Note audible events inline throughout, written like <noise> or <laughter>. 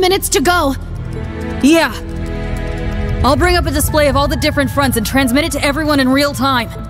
minutes to go. Yeah. I'll bring up a display of all the different fronts and transmit it to everyone in real time.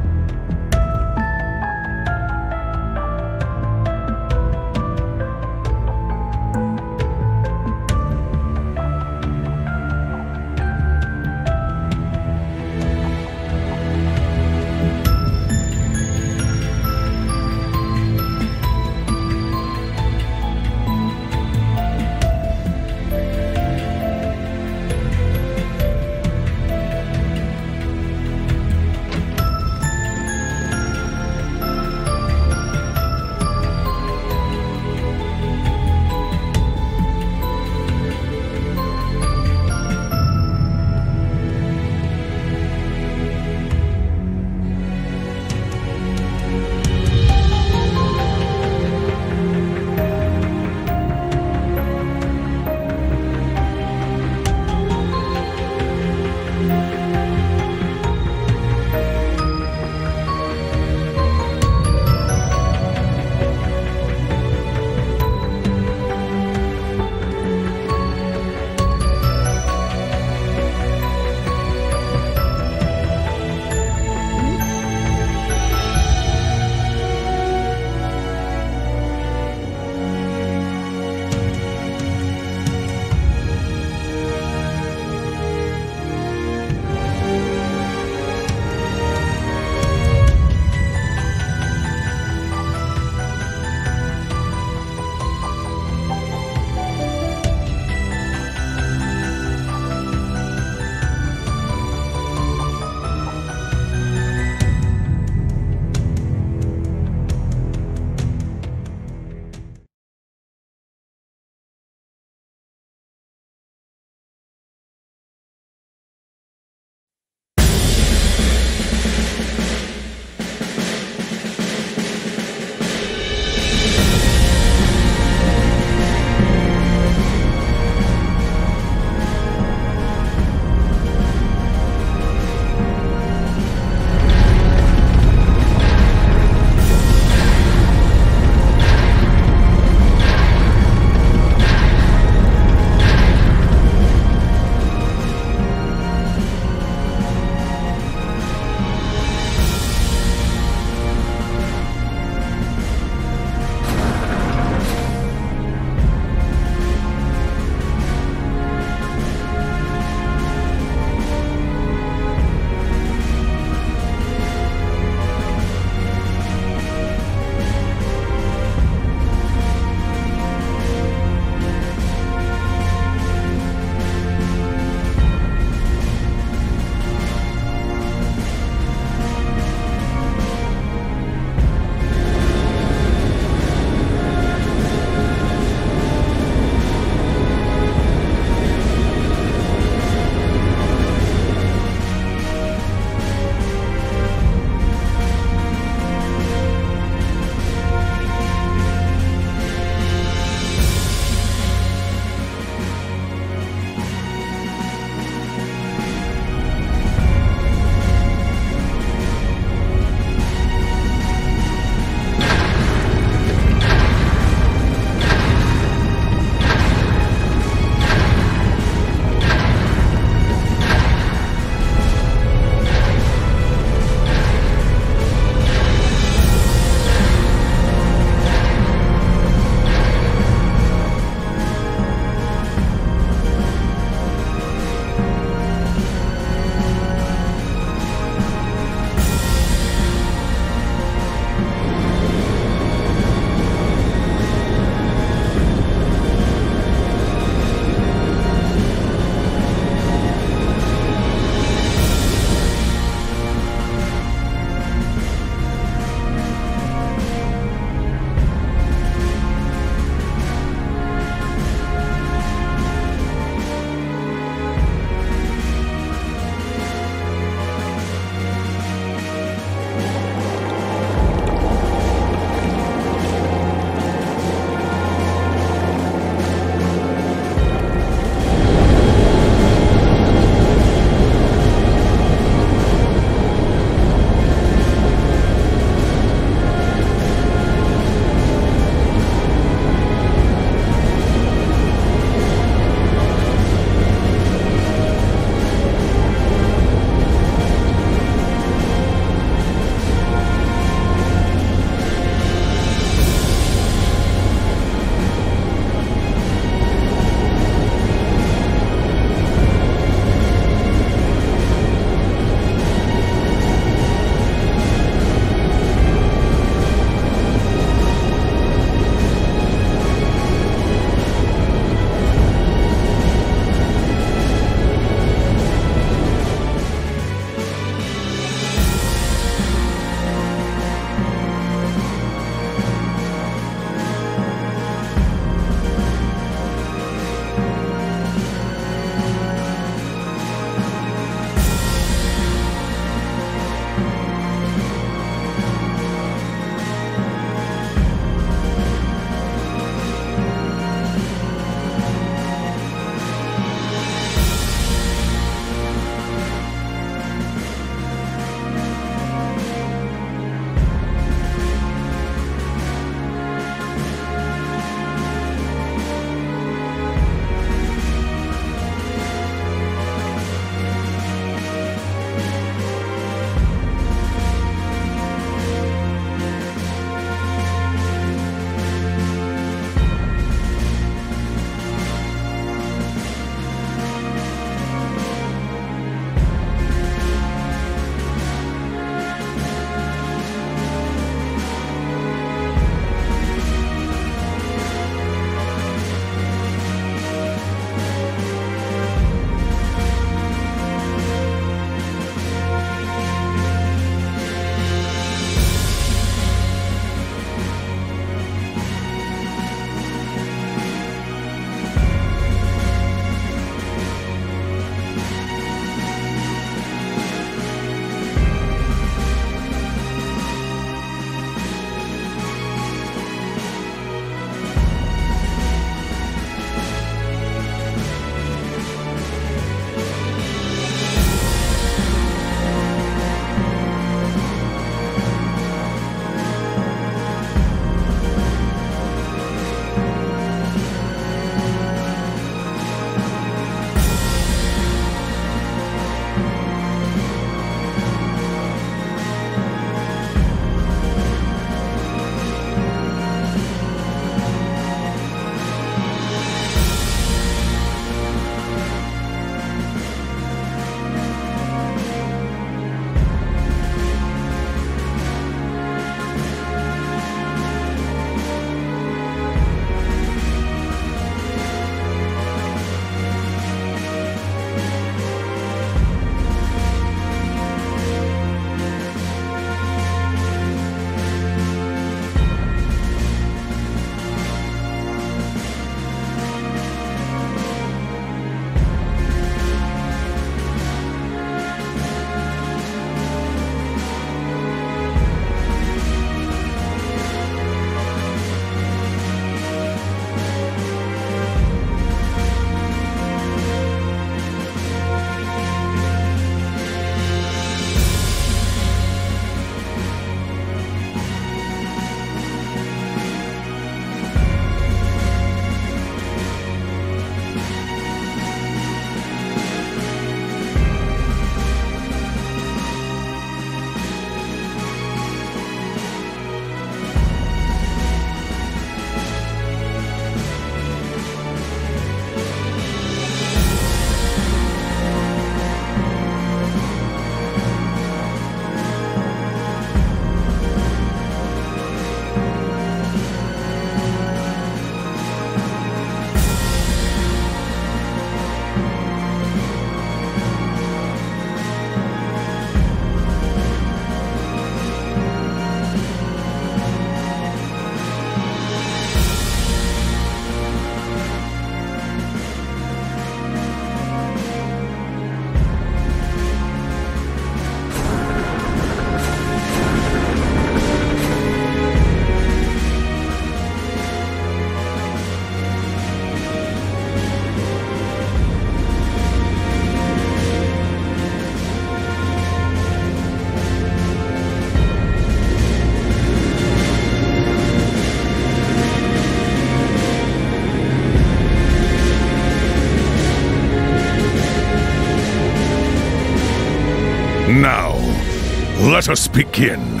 Let us begin.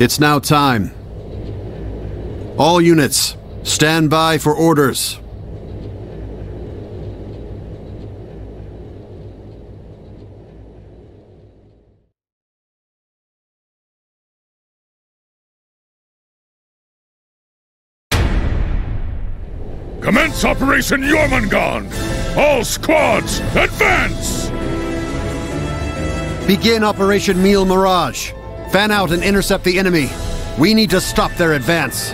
It's now time. All units, stand by for orders. Commence Operation Jormungandr! All squads, advance! Begin Operation Meal Mirage. Fan out and intercept the enemy. We need to stop their advance.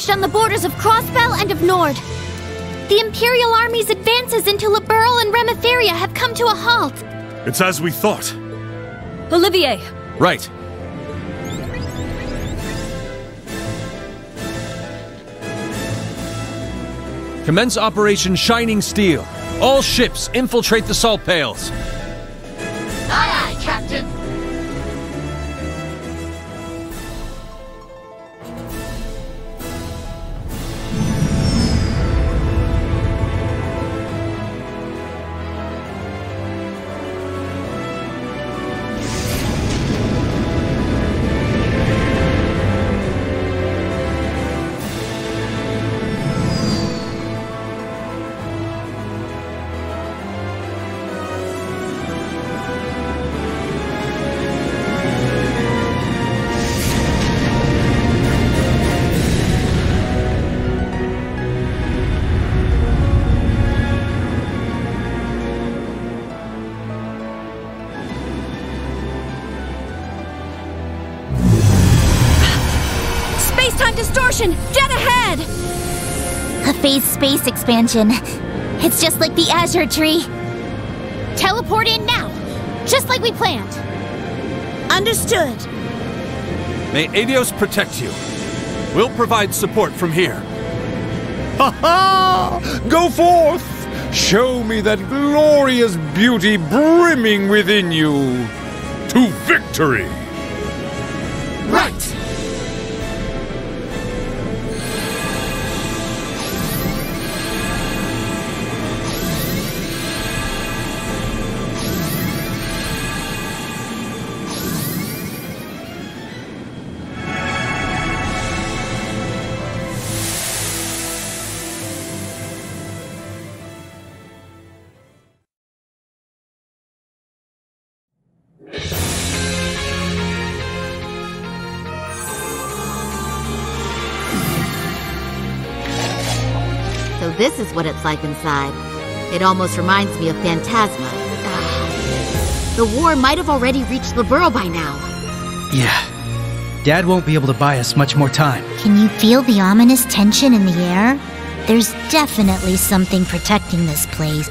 Engaged on the borders of Crossbell and of Nord. The Imperial Army's advances into Liberl and Remiferia have come to a halt. It's as we thought. Olivier! Right. Commence Operation Shining Steel. All ships infiltrate the Salt Pales. Expansion. It's just like the Azure Tree. Teleport in now, just like we planned. Understood. May Aidios protect you. We'll provide support from here. Ha ha! Go forth! Show me that glorious beauty brimming within you! To victory! So what it's like inside. It almost reminds me of Phantasma. <sighs> The war might have already reached Liberl by now. Yeah. Dad won't be able to buy us much more time. Can you feel the ominous tension in the air? There's definitely something protecting this place.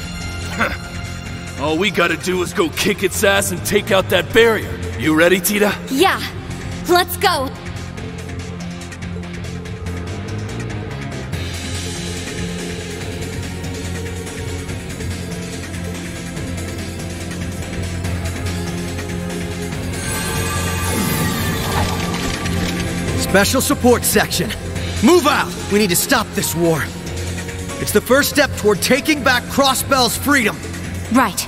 <laughs> All we gotta do is go kick its ass and take out that barrier. You ready, Tita? Yeah! Let's go! Special support section. Move out! We need to stop this war. It's the first step toward taking back Crossbell's freedom. Right.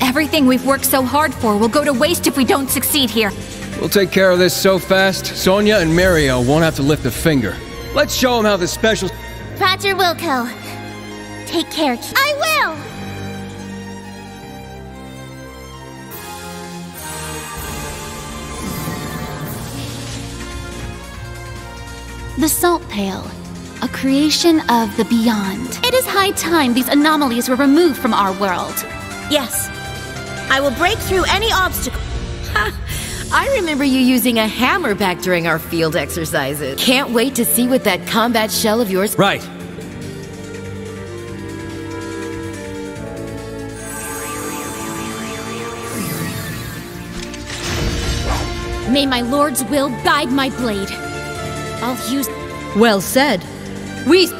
Everything we've worked so hard for will go to waste if we don't succeed here. We'll take care of this so fast, Sonia and Mario won't have to lift a finger. Let's show them how the special. Prater Wilco. Take care. I will! The Salt Pale, a creation of the Beyond. It is high time these anomalies were removed from our world. Yes. I will break through any obstacle. Ha! I remember you using a hammer back during our field exercises. Can't wait to see what that combat shell of yours. Right. May my lord's will guide my blade. I'll use. Well said. We. <laughs>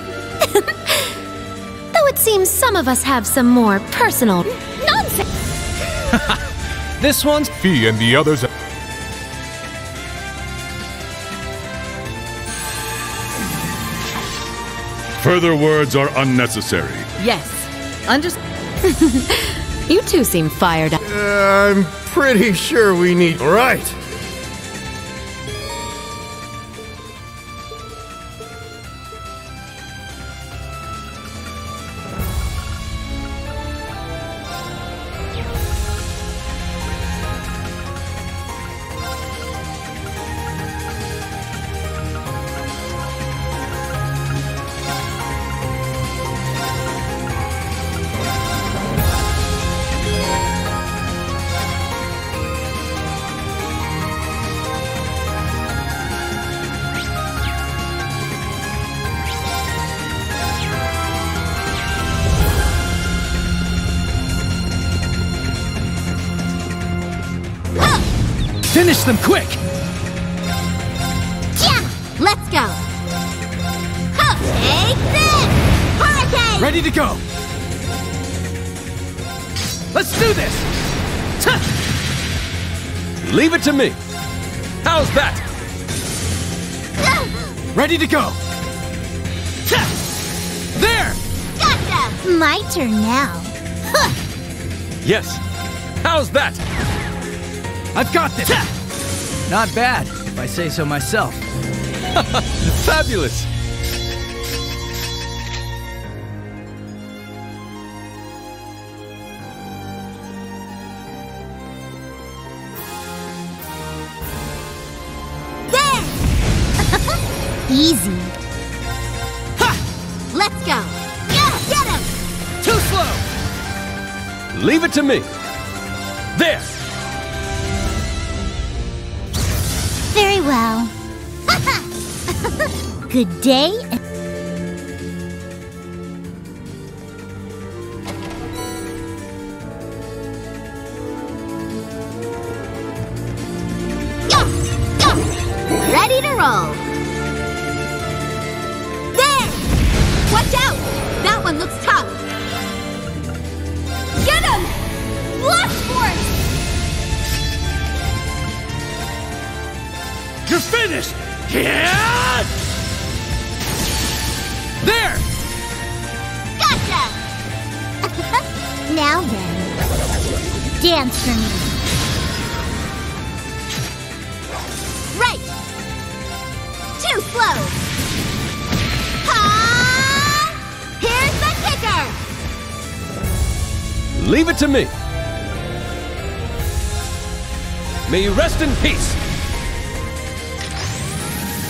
Though it seems some of us have some more personal nonsense. <laughs> This one's. He and the others. Further words are unnecessary. Yes. Under. <laughs> you two seem fired up. Uh, I'm pretty sure we need. Right! Ready to go! There! Gotcha! My turn now. Yes. How's that? I've got this! Not bad, if I say so myself. <laughs> Fabulous. Easy. Ha! Let's go! Yeah, get him! Too slow! Leave it to me. There. Very well. <laughs> Good day. Dance for me. Right! Too slow! Ha! Here's the kicker! Leave it to me. May you rest in peace.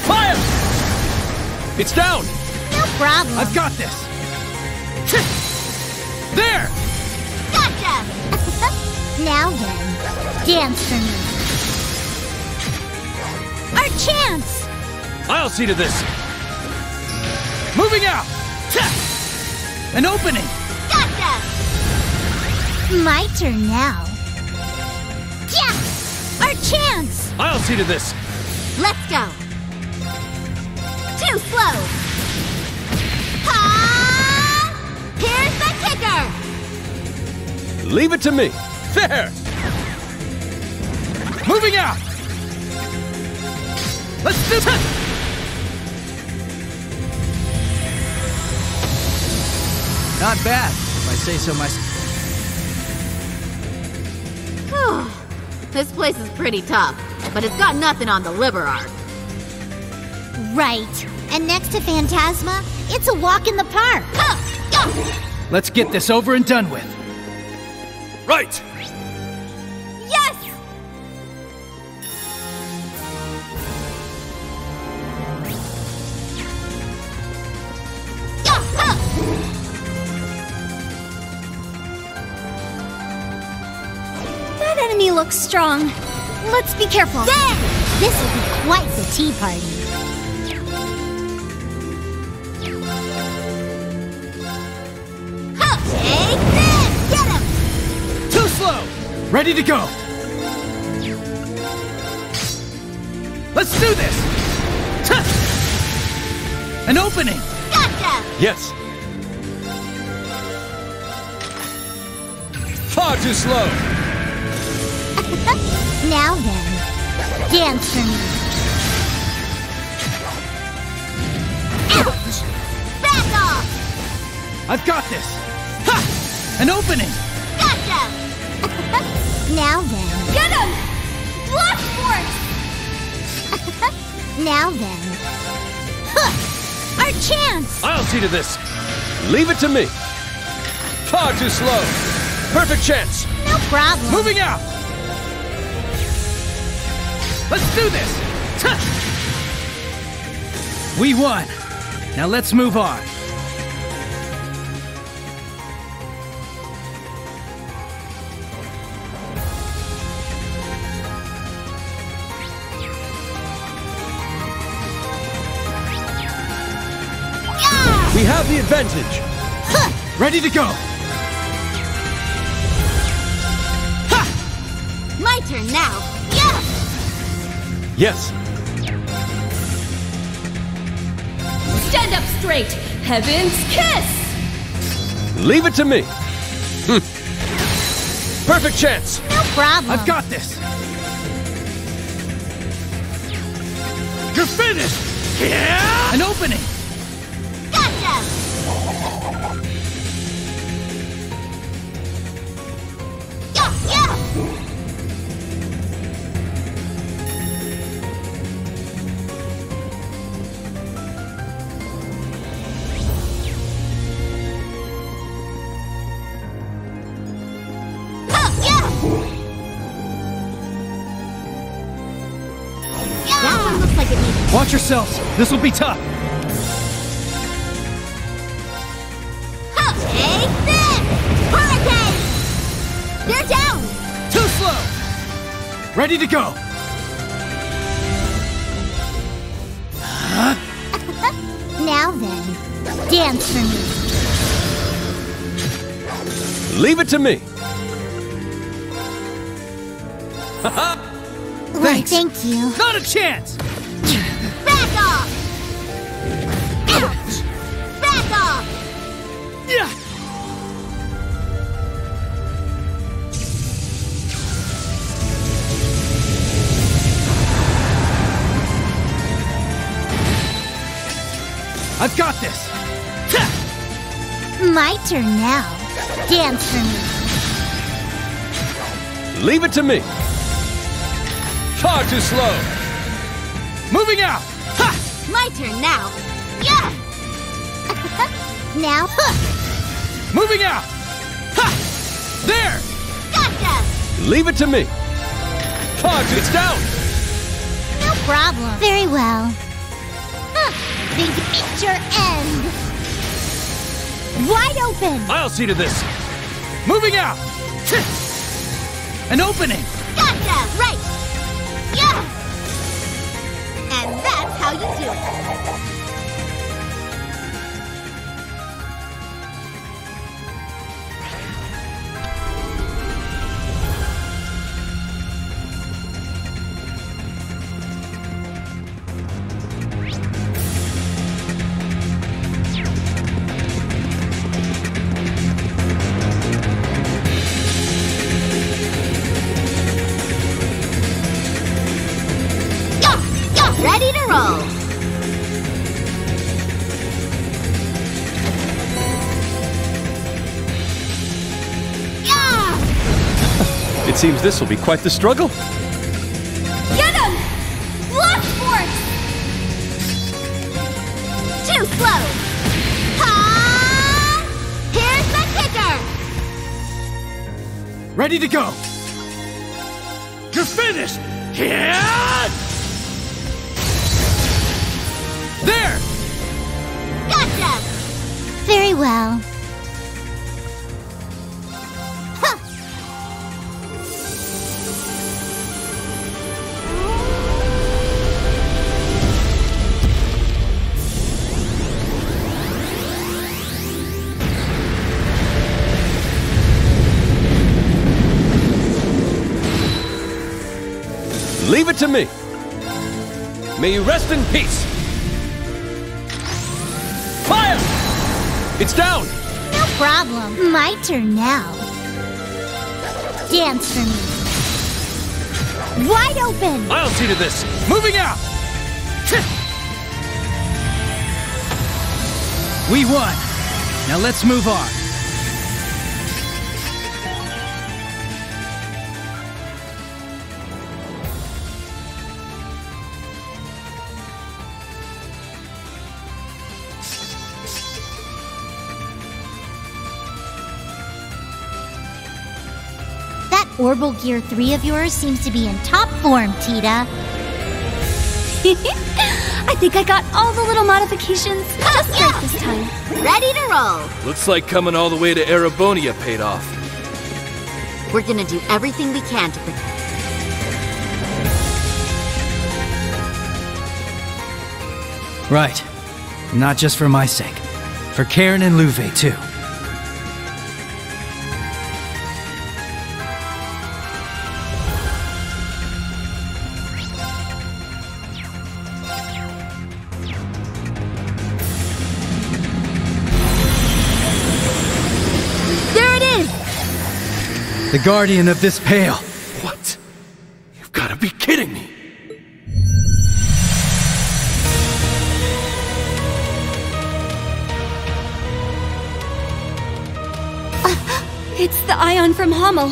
Fire! It's down. No problem. I've got this! There! Now then, dance for me. Our chance! I'll see to this. Moving out! An opening! Gotcha! My turn now. Yeah! Our chance! I'll see to this. Let's go! Too slow! Ha! Here's the kicker! Leave it to me. There. Moving out! Let's do this! Not bad, if I say so myself. this place is pretty tough, but it's got nothing on the Liber Ark. Right. And next to Phantasma, it's a walk in the park. Let's get this over and done with. Right. Looks strong. Let's be careful. There! This will be quite the tea party. Huh! Take this! Get him! Too slow! Ready to go! Let's do this! An opening! Gotcha! Yes. Far too slow. Now then, dance for me. Ouch! Back off! I've got this! Ha! An opening! Gotcha! <laughs> now then. Get him! Blast force! <laughs> Now then. Huh! Our chance! I'll see to this. Leave it to me. Far too slow. Perfect chance. No problem. Moving out! Let's do this! Ha! We won. Now let's move on. We have the advantage. Ready to go! My turn now. Yeah! Yes. Stand up straight! Heaven's kiss! Leave it to me. Hm. Perfect chance. No problem. I've got this. You're finished! Yeah! An opening! Gotcha! Yeah, yeah! Yourselves. This will be tough. Huh, Take this! Hurricane! They're down! Too slow! Ready to go. <laughs> Now then, dance for me. Leave it to me. <laughs> Why, thank you. Not a chance! Turn now. Dance for me. Leave it to me. Far too slow. Moving out! Ha! My turn now. Yeah! <laughs> now, hook! Moving out! Ha! There! Gotcha! Leave it to me. Far too. It's down. No problem. Very well. Huh. They've your end. Wide open! I'll see to this. Moving out! An opening! Gotcha! Right! Yeah! And that's how you do it. This will be quite the struggle. Get him! Blast force! Too slow! Ha! Here's the kicker! Ready to go! Leave it to me. May you rest in peace. Fire! It's down. No problem. My turn now. Dance for me. Wide open! I'll see to this. Moving out! We won. Now let's move on. Orbal Gear 3 of yours seems to be in top form, Tita. <laughs> I think I got all the little modifications just right this time. Ready to roll. Looks like coming all the way to Erebonia paid off. We're gonna do everything we can to protect. Right. Not just for my sake. For Karin and Loewe, too. Guardian of this pale. What? You've got to be kidding me. Uh, it's the Aion from Hummel.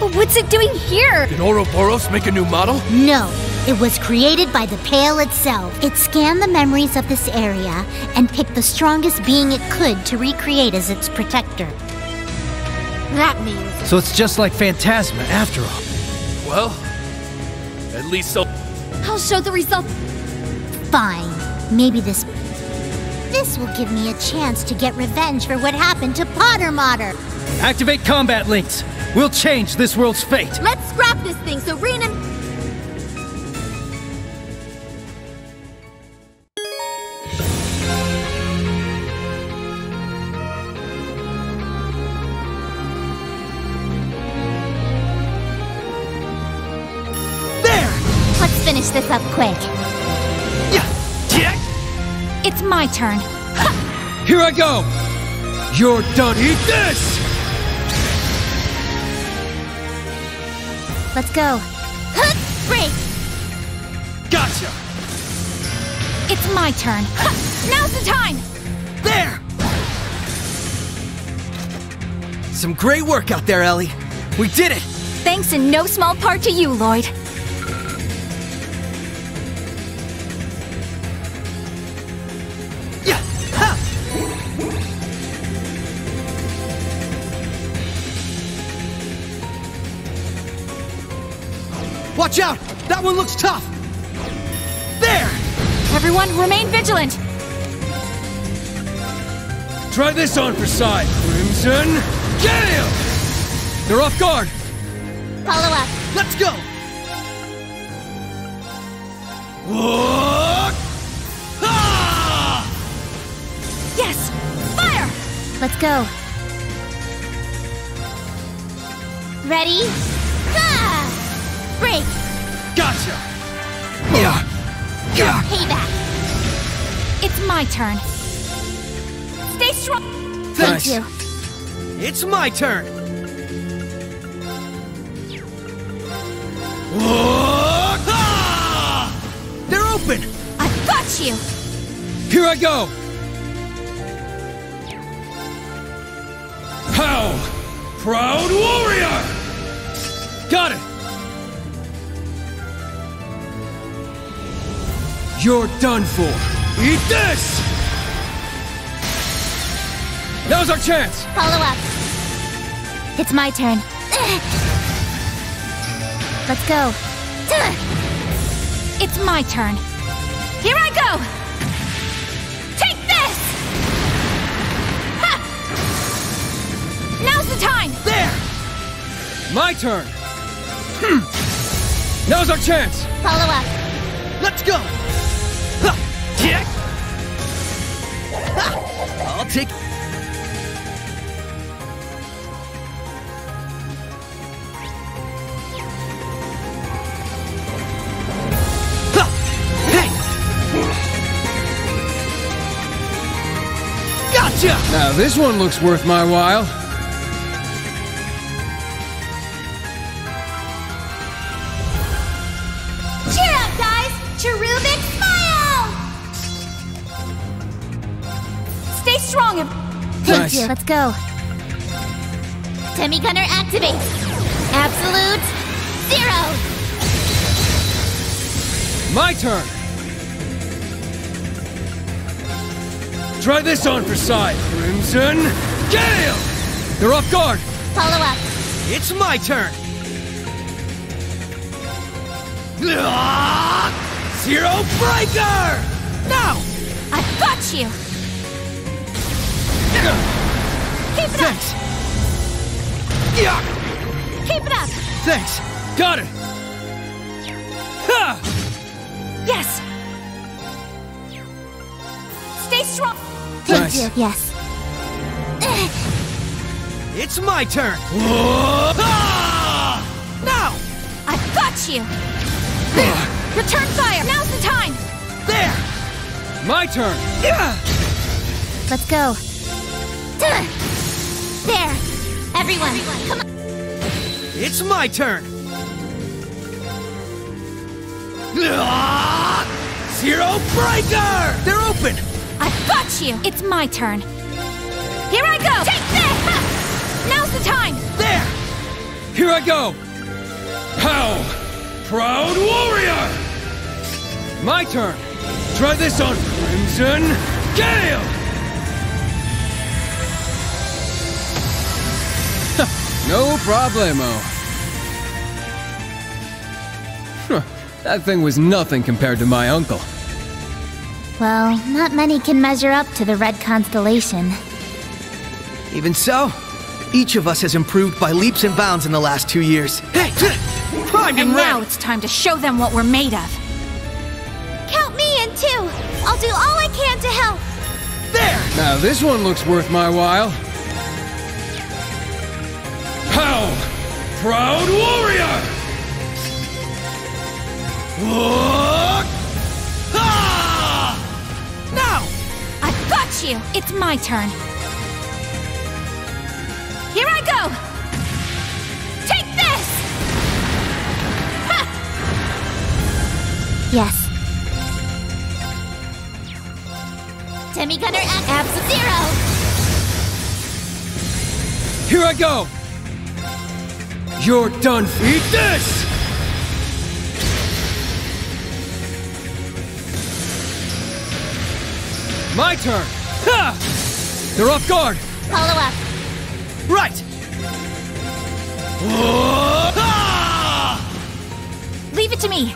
But what's it doing here? Did Ouroboros make a new model? No, it was created by the Pale itself. It scanned the memories of this area and picked the strongest being it could to recreate as its protector. That means. So it's just like Phantasma after all. Well, at least so. I'll show the result. Fine. Maybe this. This will give me a chance to get revenge for what happened to Patel-Matel. Activate combat links. We'll change this world's fate. Let's scrap this thing so Rean and. Finish this up quick. It's my turn. Here I go! You're done. Eat this! Let's go. Break! Gotcha! It's my turn. Now's the time! There! Some great work out there, Elie. We did it! Thanks in no small part to you, Lloyd. That one looks tough! There! Everyone, remain vigilant! Try this on for side. Crimson Gale! They're off guard! Follow up. Let's go! Ah! Yes! Fire! Let's go. Ready? Ah! Break! Gotcha! Yeah! Yeah! Payback! It's my turn. Stay strong! Thanks. you. It's my turn! Whoa! Ah! They're open! I've got you! Here I go! How? Proud warrior! Got it! You're done for. Eat this! Now's our chance! Follow up. It's my turn. Let's go. It's my turn. Here I go! Take this! Ha! Now's the time! There! My turn! Hmm. Now's our chance! Follow up. Let's go! Ha! Yeah! Ha! I'll take. Ha! Hey! Gotcha! Now this one looks worth my while. Let's go. Demi Gunner activate. Absolute zero. My turn! Try this on for side. Crimson Gale! They're off guard! Follow up. It's my turn! Zero Breaker! Now! I've got you! Keep it Thanks! Yeah! up! Keep it up! Thanks! Got it! Ha! Yes! Stay strong! Thank Nice. you. Yes. <sighs> It's my turn! Ah! Now! I've got you! <sighs> Return fire! Now's the time! There! My turn! Yeah! Let's go. <sighs> There. Everyone, come on. It's my turn! Ah! Zero Breaker! They're open! I've got you! It's my turn. Here I go! Take this! Now's the time! There! Here I go! How? Proud Warrior! My turn! Try this on Crimson Gale! No problemo. Huh, that thing was nothing compared to my uncle. Well, not many can measure up to the Red Constellation. Even so, each of us has improved by leaps and bounds in the last two years. Hey! Primed and, And ready! now it's time to show them what we're made of. Count me in too! I'll do all I can to help! There! Now this one looks worth my while. How? Proud Warrior! Look! Ah! Now! I've got you! It's my turn. Here I go! Take this! Ha! Yes. Demi-Gunner X Ab-Zero! Here I go! You're done. Eat this! My turn! Ha! They're off guard! Follow up. Right! Ah! Leave it to me.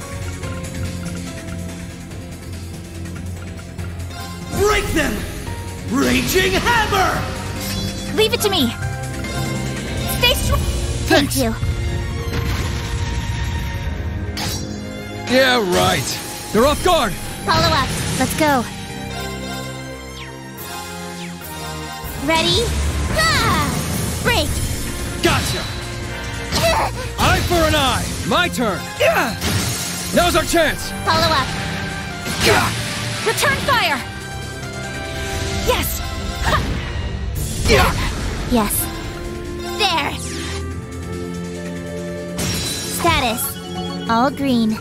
Break them! Raging Hammer! Leave it to me. Strong. You. Yeah, right. They're off guard! Follow up. Let's go. Ready? Ah! Break! Gotcha! <laughs> Eye for an eye! My turn! Yeah! Now's our chance! Follow up. Return fire! Yes! Yes. There! Status. All green. <sighs>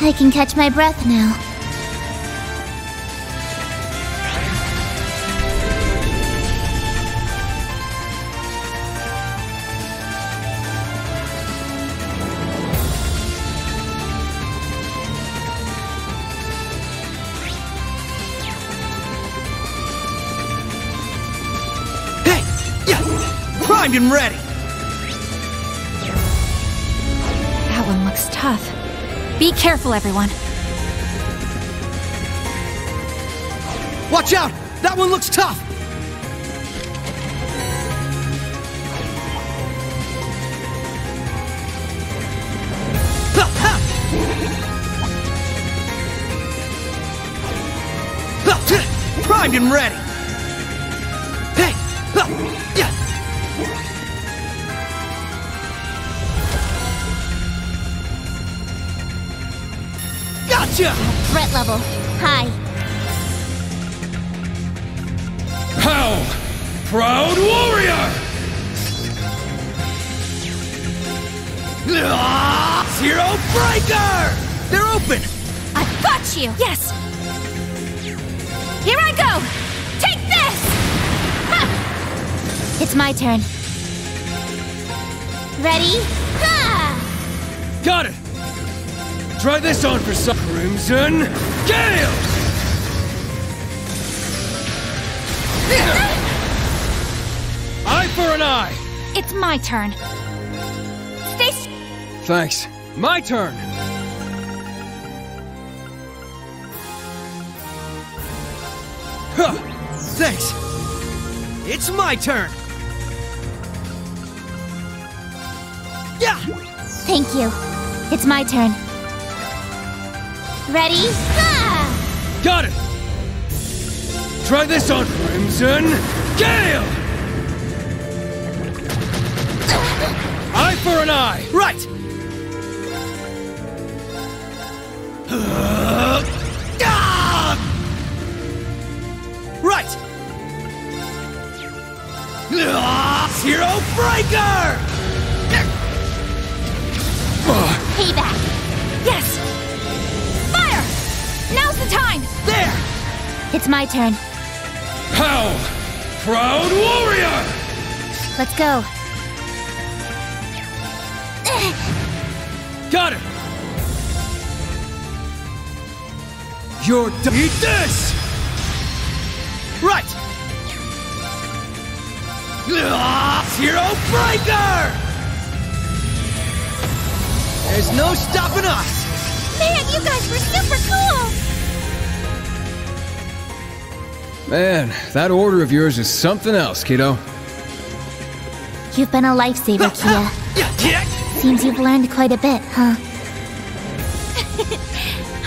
I can catch my breath now. Ready! That one looks tough. Be careful, everyone. Watch out! That one looks tough! <laughs> Primed and ready! Level. High. How? Proud Warrior! Zero Breaker! They're open! I've got you! Yes! Here I go! Take this! Ha! It's my turn. Ready? Ha! Got it! Try this on for some Crimson Gale! <laughs> Eye for an eye! It's my turn. Stay s- Thanks. My turn! Huh. Thanks. It's my turn. Yeah. Thank you. It's my turn. Ready? Got it! Try this on Crimson Gale! Eye for an eye! Right! Right! Zero Breaker! Payback. It's my turn. How? Proud Warrior! Let's go. Got it! You're done. Eat this! Right! Zero Breaker! There's no stopping us! Man, you guys were super cool! Man, that order of yours is something else, kiddo. You've been a lifesaver, <laughs> KeA. Seems you've learned quite a bit, huh? <laughs>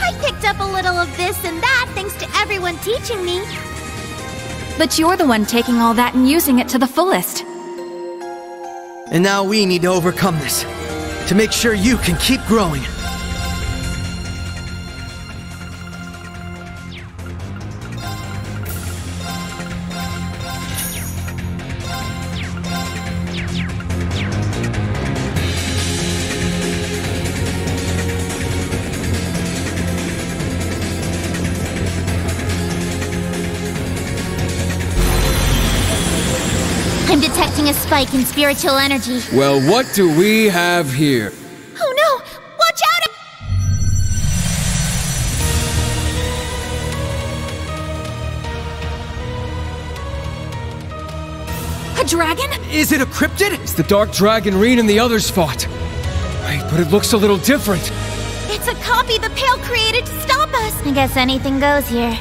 I picked up a little of this and that thanks to everyone teaching me. But you're the one taking all that and using it to the fullest. And now we need to overcome this to make sure you can keep growing. Spiritual energy. Well, what do we have here? Oh no! Watch out! A dragon? Is it a cryptid? It's the Dark Dragon Rean and the others fought. Right, but it looks a little different. It's a copy the Pale created to stop us. I guess anything goes here.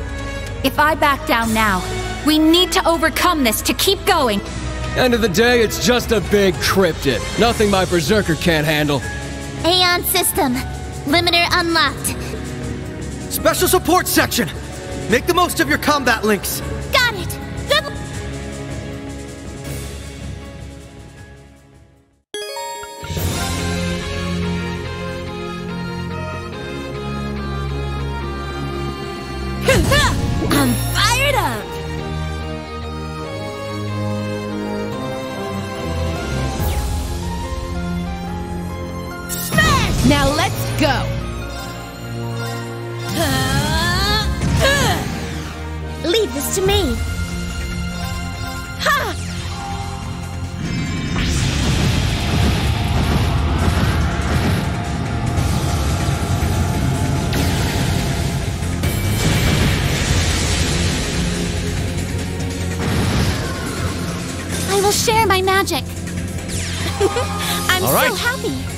If I back down now, we need to overcome this to keep going. End of the day, it's just a big cryptid. Nothing my berserker can't handle. Aeon system. Limiter unlocked. Special support section! Make the most of your combat links! Smash! Now let's go! Leave this to me. Ha! I will share my magic. <laughs> I'm All right. so happy.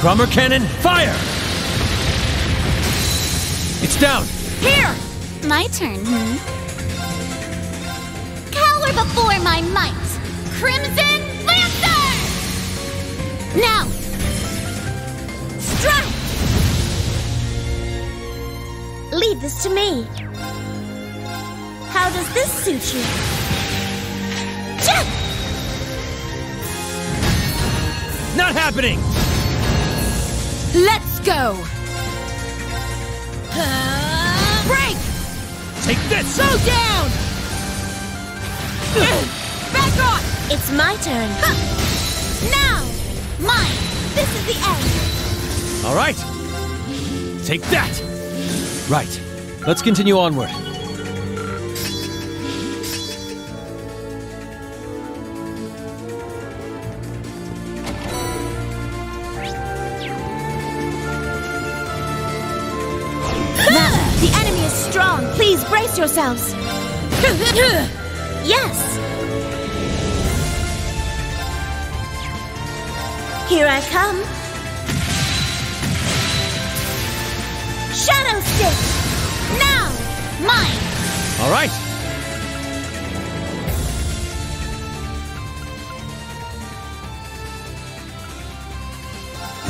Grummer Cannon, fire! It's down. Here! My turn, hmm? Cower before my might. Crimson Lancer! Now! Strike! Leave this to me. How does this suit you? Jet! Not happening! Let's go! Break! Take this! Go down! Back off! It's my turn. Now! Mine! This is the end! All right. Take that! Right. Let's continue onward. Brace yourselves. <laughs> Yes! Here I come. Shadow Stitch! Now! Mine! All right.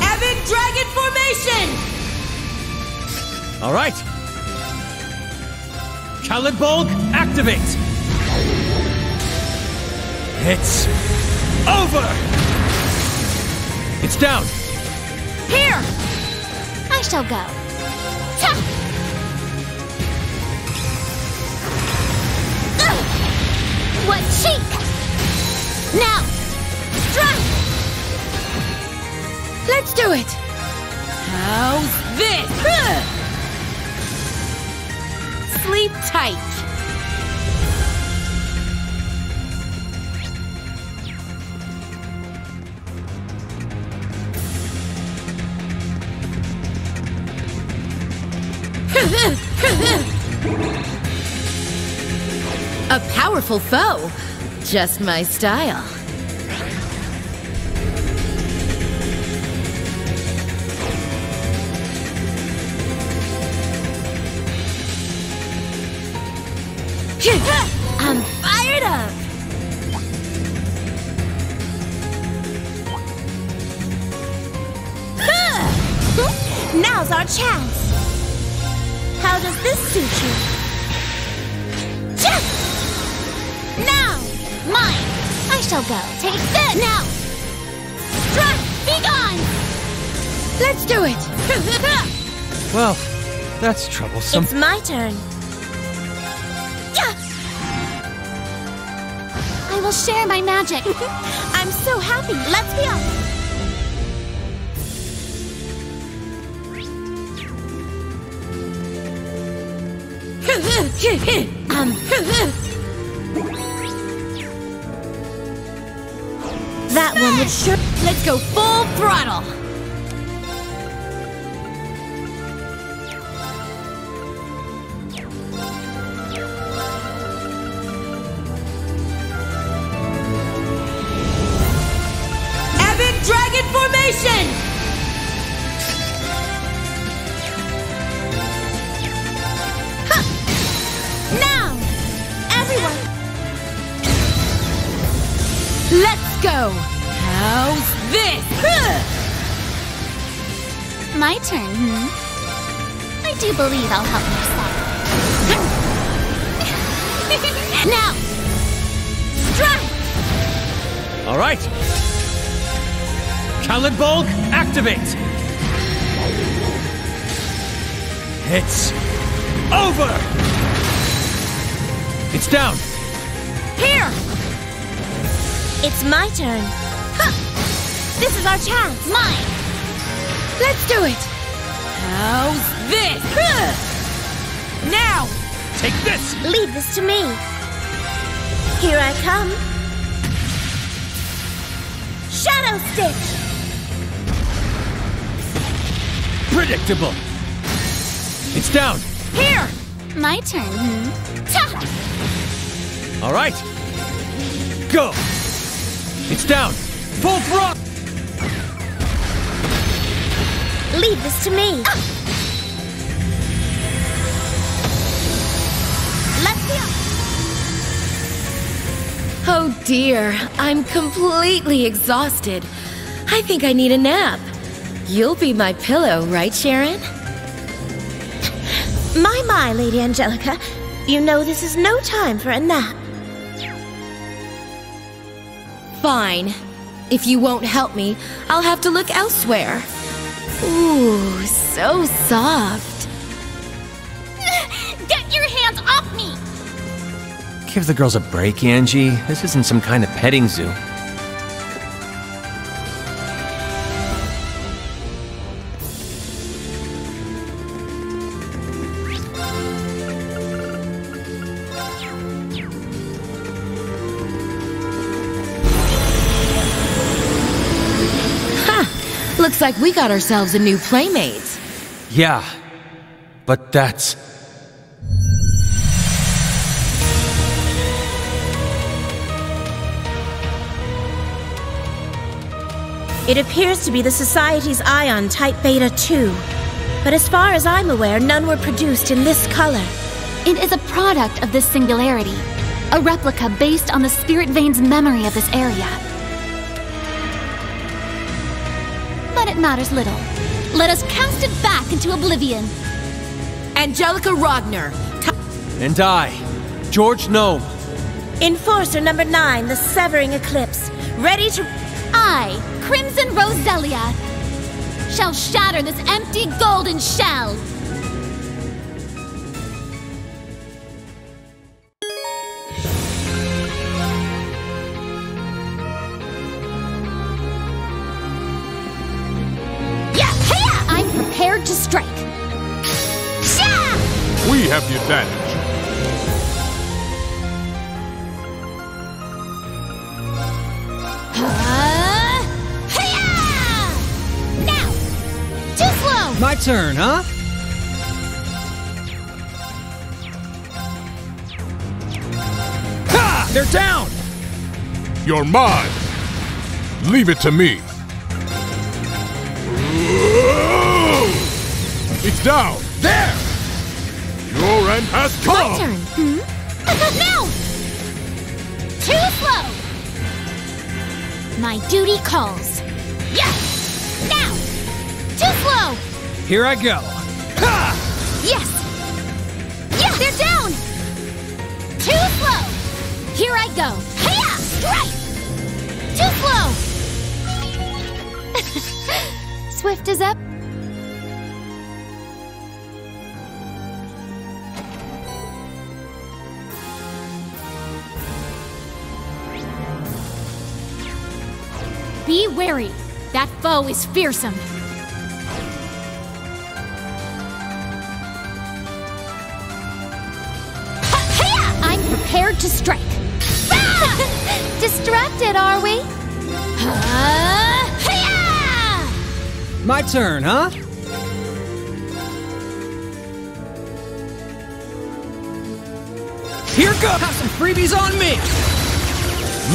Evan Dragon Formation! All right. Talent Bulk, activate! It's over! It's down! Here! I shall go. Ta! What cheek! Now! Strike! Let's do it! How's this? Sleep tight. <laughs> A powerful foe. Just my style. That's troublesome. It's my turn. I will share my magic. <laughs> I'm so happy. Let's be off. <laughs> um, that one would sure. Let's go full throttle! It's over! It's down! Here! It's my turn. Ha! This is our chance. Mine! Let's do it! How's this? Now! Take this! Leave this to me. Here I come. Shadow Stitch! Predictable! It's down! Here! My turn, hmm? Ta! All right. Go! It's down! Full throttle! Leave this to me. Let's be off. Oh dear, I'm completely exhausted. I think I need a nap. You'll be my pillow, right, Sharon? My, my, Lady Angelica. You know this is no time for a nap. Fine. If you won't help me, I'll have to look elsewhere. Ooh, so soft. Get your hands off me! Give the girls a break, Angie. This isn't some kind of petting zoo. Like we got ourselves a new playmate. Yeah, but that's. It appears to be the Society's Aion Type Beta 2. But as far as I'm aware, none were produced in this color. It is a product of this singularity, a replica based on the Spirit Vein's memory of this area. But it matters little. Let us cast it back into oblivion. Angelica Rogner. And I, George Gnome. Enforcer number nine, the Severing Eclipse. Ready to. I, Crimson Roselia, shall shatter this empty golden shell. Turn, huh? Ha! They're down! You're mine. Leave it to me. It's down. There! Your end has come! My come. turn. Hmm? now! Too slow! My duty calls. Yeah! Now! Too slow! Here I go. Ha! Yes! Yes! They're down! Too slow! Here I go. Hiya! Strike! Too slow! <laughs> Swift is up. Be wary. That foe is fearsome. Distracted, are we? Uh! My turn, huh? Here goes! Have some freebies on me!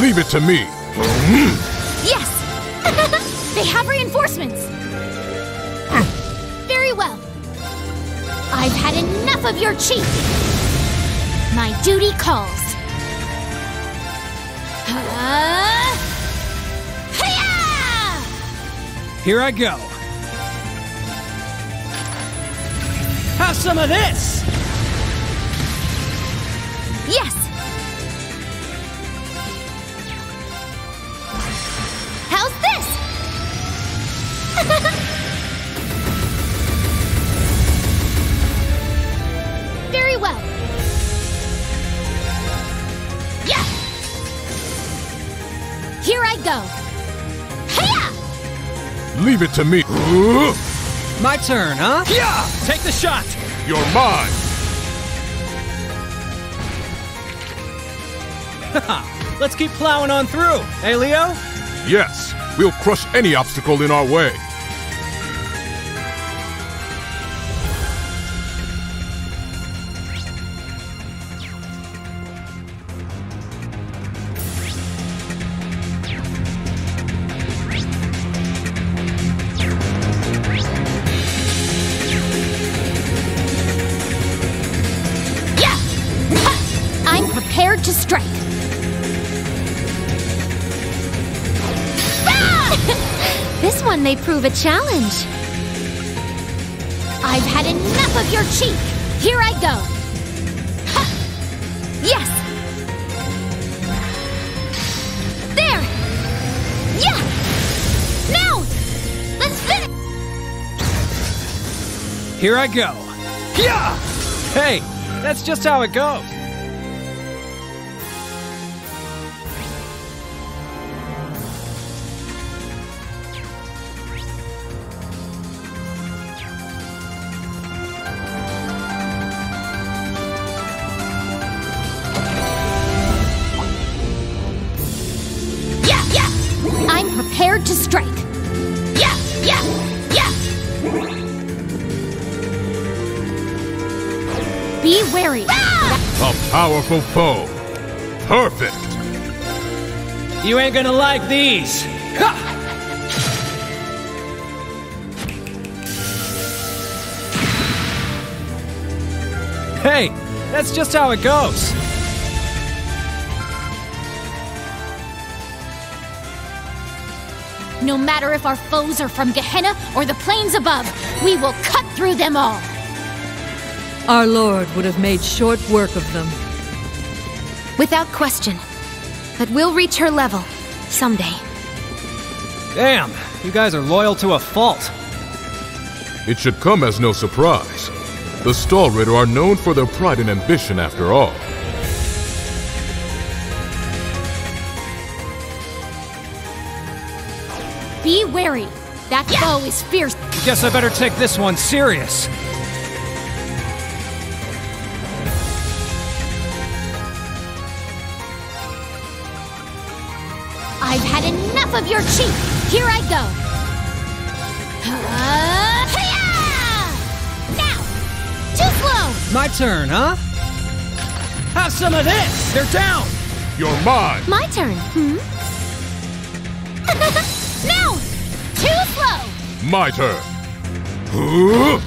Leave it to me. Yes! <laughs> they have reinforcements! Very well. I've had enough of your cheek. My duty calls. Here I go. Have some of this! Leave it to me. My turn, huh? Yeah! Take the shot! You're mine. <laughs> Let's keep plowing on through. Hey, Leo? Yes, we'll crush any obstacle in our way. This one may prove a challenge. I've had enough of your cheek. Here I go. Ha! Yes. There. Yeah. Now. Let's finish. Here I go. Yeah! Hey, that's just how it goes. Powerful foe. Perfect. You ain't gonna like these. Ha! Hey, that's just how it goes. No matter if our foes are from Gehenna or the plains above, we will cut through them all. Our Lord would have made short work of them. Without question. But we'll reach her level. Someday. Damn, you guys are loyal to a fault. It should come as no surprise. The Stahlritter are known for their pride and ambition after all. Be wary. That foe is fierce. Guess I better take this one serious. Had of your cheek! Here I go. Uh! Now! Too slow! My turn, huh? Have some of this! They're down! You're mine! My turn. Hmm? <laughs> no! Too slow! My turn! Huh?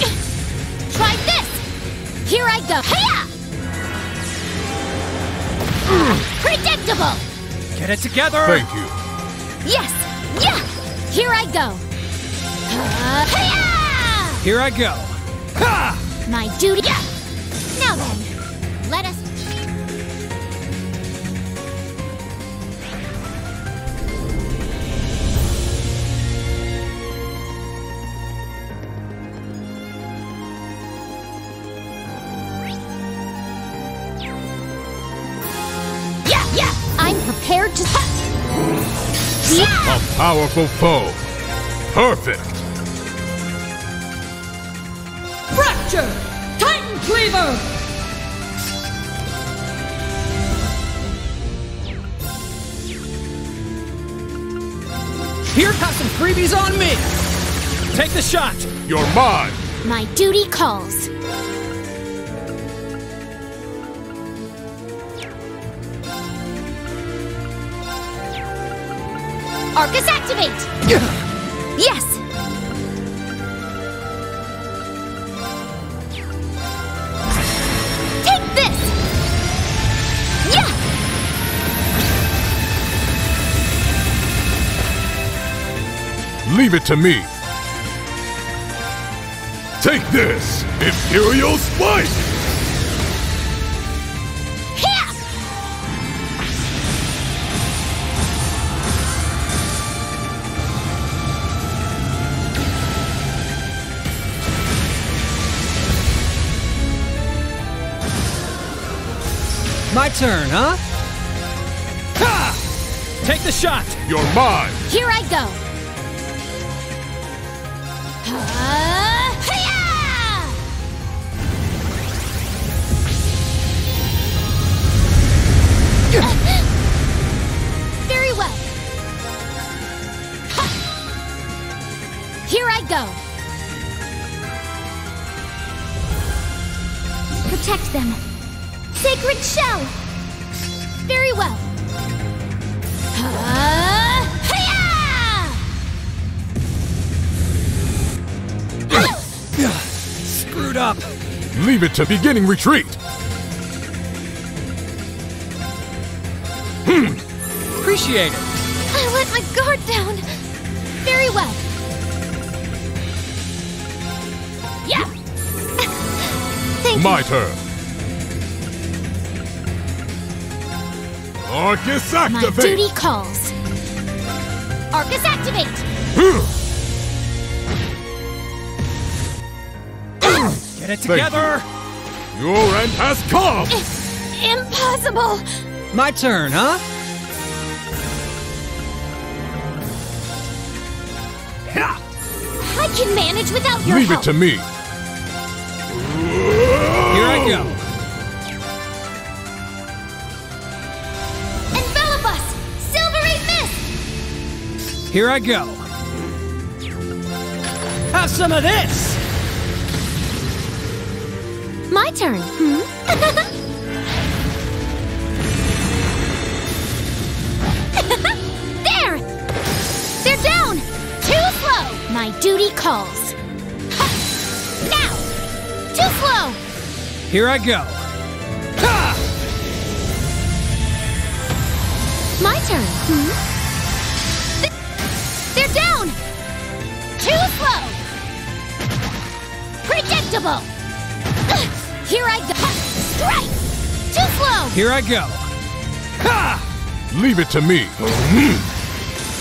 <gasps> Try this! Here I go. Hiya! Predictable! Get it together! Thank you. Yes! Yeah! Here I go. Uh! Here I go. Ha! My duty. Powerful foe. Perfect! Fracture! Titan Cleaver! Here, have some freebies on me! Take the shot! You're mine! My duty calls. Arcus activate! Yes! Take this! Yeah! Leave it to me. Take this! Imperial Spike! Turn, huh? Ha! Take the shot! You're mine! Here I go! Leave it to beginning retreat! Hmm. Appreciate it. I let my guard down. Very well. Yeah. <laughs> Thank My you. turn. Arcus My activate! duty calls. Arcus activate. Get it Thank together! Your end has come! Impossible. My turn, huh? I can manage without your Leave help. it to me. Here I go. Envelop us, silvery mist. Here I go. Have some of this! My turn. Hmm? <laughs> there. They're down. Too slow. My duty calls. Ha! <laughs> Now. Too slow. Here I go. Ha! My turn. Hmm? Here I go! Ha! Leave it to me.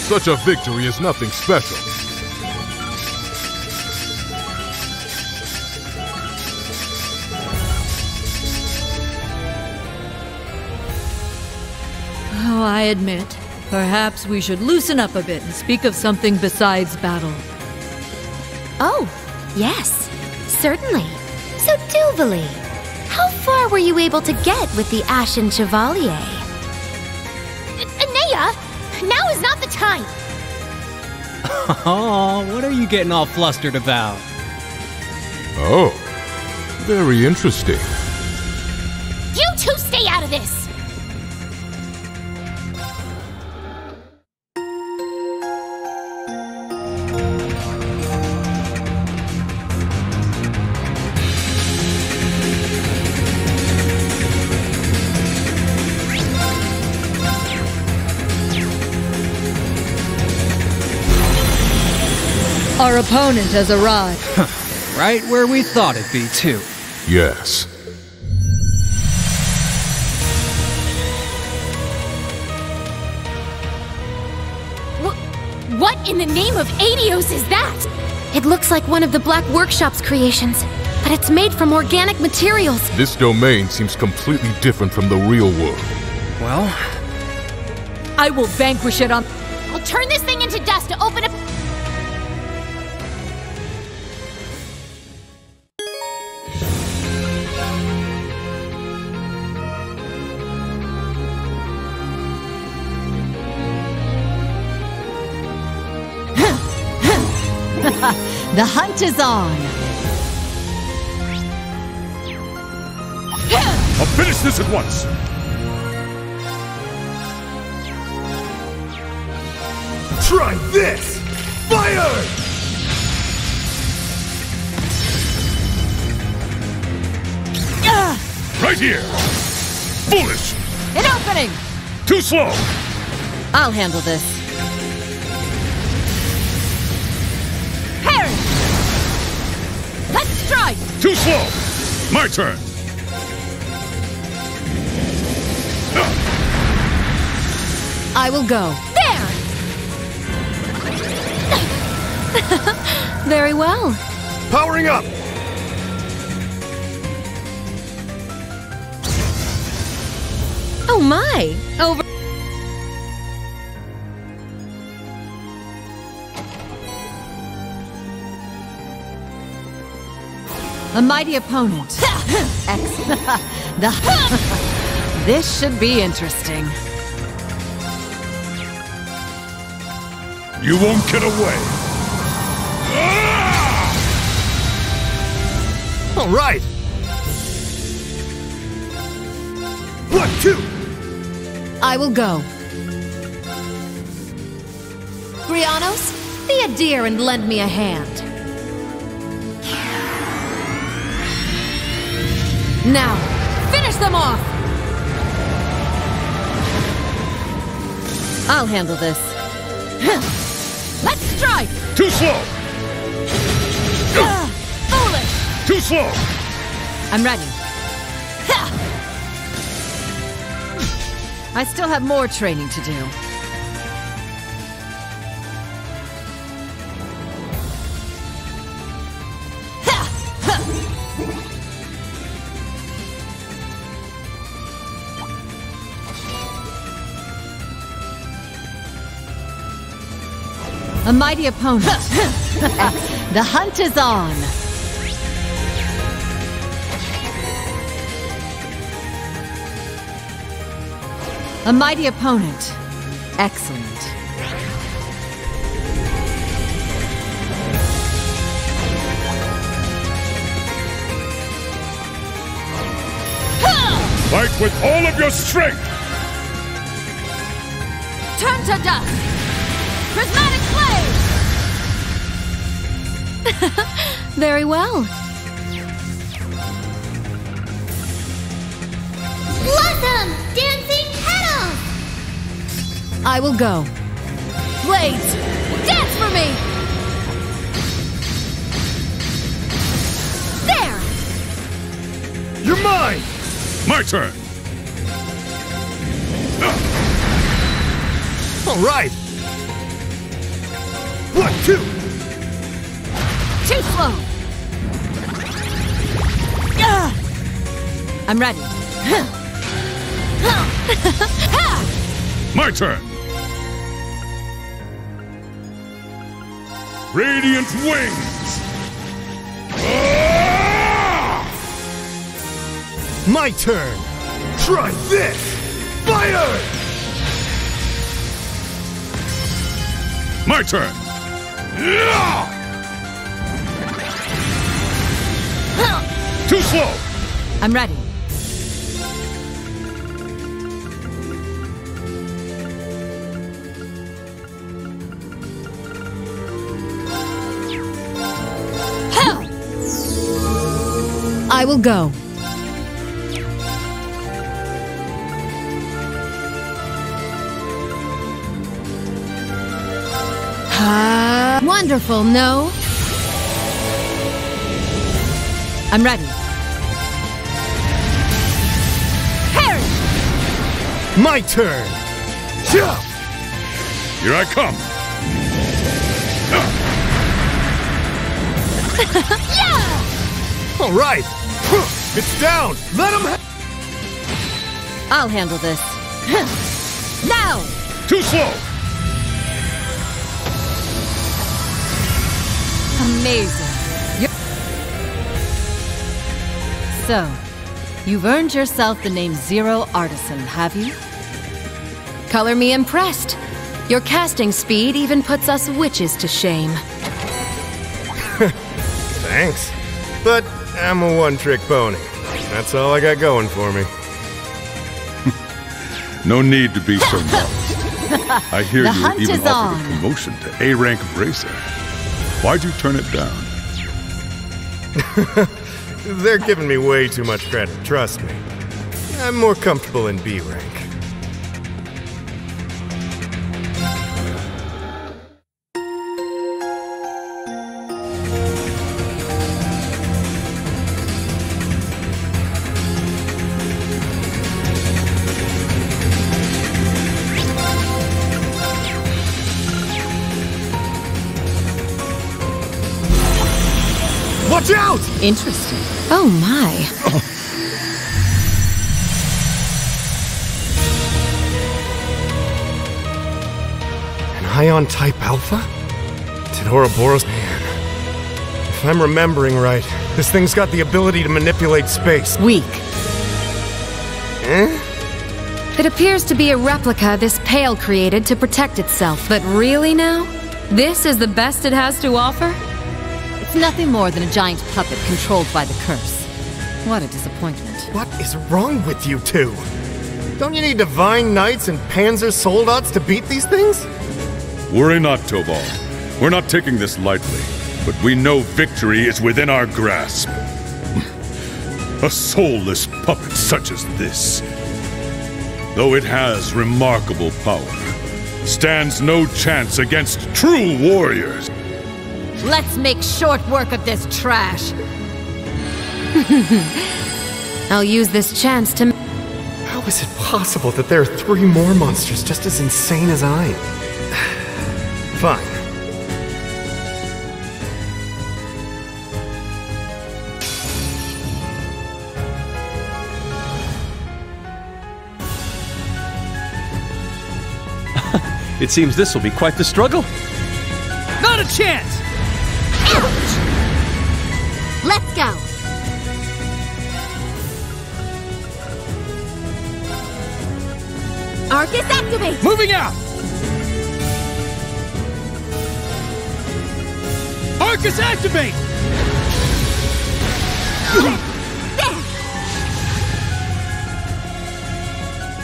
Such a victory is nothing special. Oh, I admit, perhaps we should loosen up a bit and speak of something besides battle. Oh, yes, certainly. So, Duvalie, how far were you able to get with the Ashen Chevalier? Ennea, now is not the time! <laughs> Oh, what are you getting all flustered about? Oh, very interesting. You two stay out of this! Opponent has arrived. right where we thought it'd be, too. Yes. Wh- what in the name of Aidios is that? It looks like one of the Black Workshop's creations, but it's made from organic materials. This domain seems completely different from the real world. Well, I will vanquish it on. I'll turn this thing into dust to open up. The hunt is on. I'll finish this at once. Try this! Fire! Right here! Foolish! An opening! Too slow! I'll handle this. Let's! Too slow! My turn! I will go. There! <laughs> Very well. Powering up! Oh my! Over. A mighty opponent. <laughs> Excellent. <laughs> the <laughs> this should be interesting. You won't get away! All right! One, two! I will go. Brianos, be a dear and lend me a hand. Now, finish them off! I'll handle this. <laughs> Let's strike! Too slow! Foolish! Too slow! I'm ready. I still have more training to do. A mighty opponent. <laughs> the hunt is on. A mighty opponent. Excellent. Fight with all of your strength! Turn to dust! Prismatic blade! <laughs> Very well. Blossom! Dancing petals! I will go. Blades, dance for me! There! You're mine! My turn! All right! What, two? Too slow! Ah! I'm ready. <laughs> My turn! Radiant wings! My turn! Try this! Fire! My turn! Too slow! I'm ready. I will go. Wonderful, no? I'm ready. My turn! Here I come! <laughs> Yeah! All right! It's down! Let him ha- I'll handle this. <laughs> now! Too slow! Amazing. You're- So, you've earned yourself the name Zero Artisan, have you? Color me impressed. Your casting speed even puts us witches to shame. <laughs> Thanks. But I'm a one trick pony. That's all I got going for me. <laughs> No need to be so <laughs> modest. I hear The you were hunt even is offered on. a promotion to A rank bracer. Why'd you turn it down? <laughs> They're giving me way too much credit, trust me. I'm more comfortable in B rank. Interesting. Oh my. An Aion type alpha? Did Ouroboros. Man. If I'm remembering right, this thing's got the ability to manipulate space. Weak. Eh? It appears to be a replica this pale created to protect itself. But really now? This is the best it has to offer? It's nothing more than a giant puppet controlled by the curse. What a disappointment. What is wrong with you two? Don't you need divine knights and panzer soldats to beat these things? Worry not, Toval. We're not taking this lightly, but we know victory is within our grasp. <laughs> A soulless puppet such as this, though it has remarkable power, stands no chance against true warriors. Let's make short work of this trash. <laughs> I'll use this chance to. How is it possible that there are three more monsters just as insane as I? <sighs> Fine. <laughs> It seems this will be quite the struggle. Not a chance! Let's go. Arcus activate! Moving out! Arcus activate!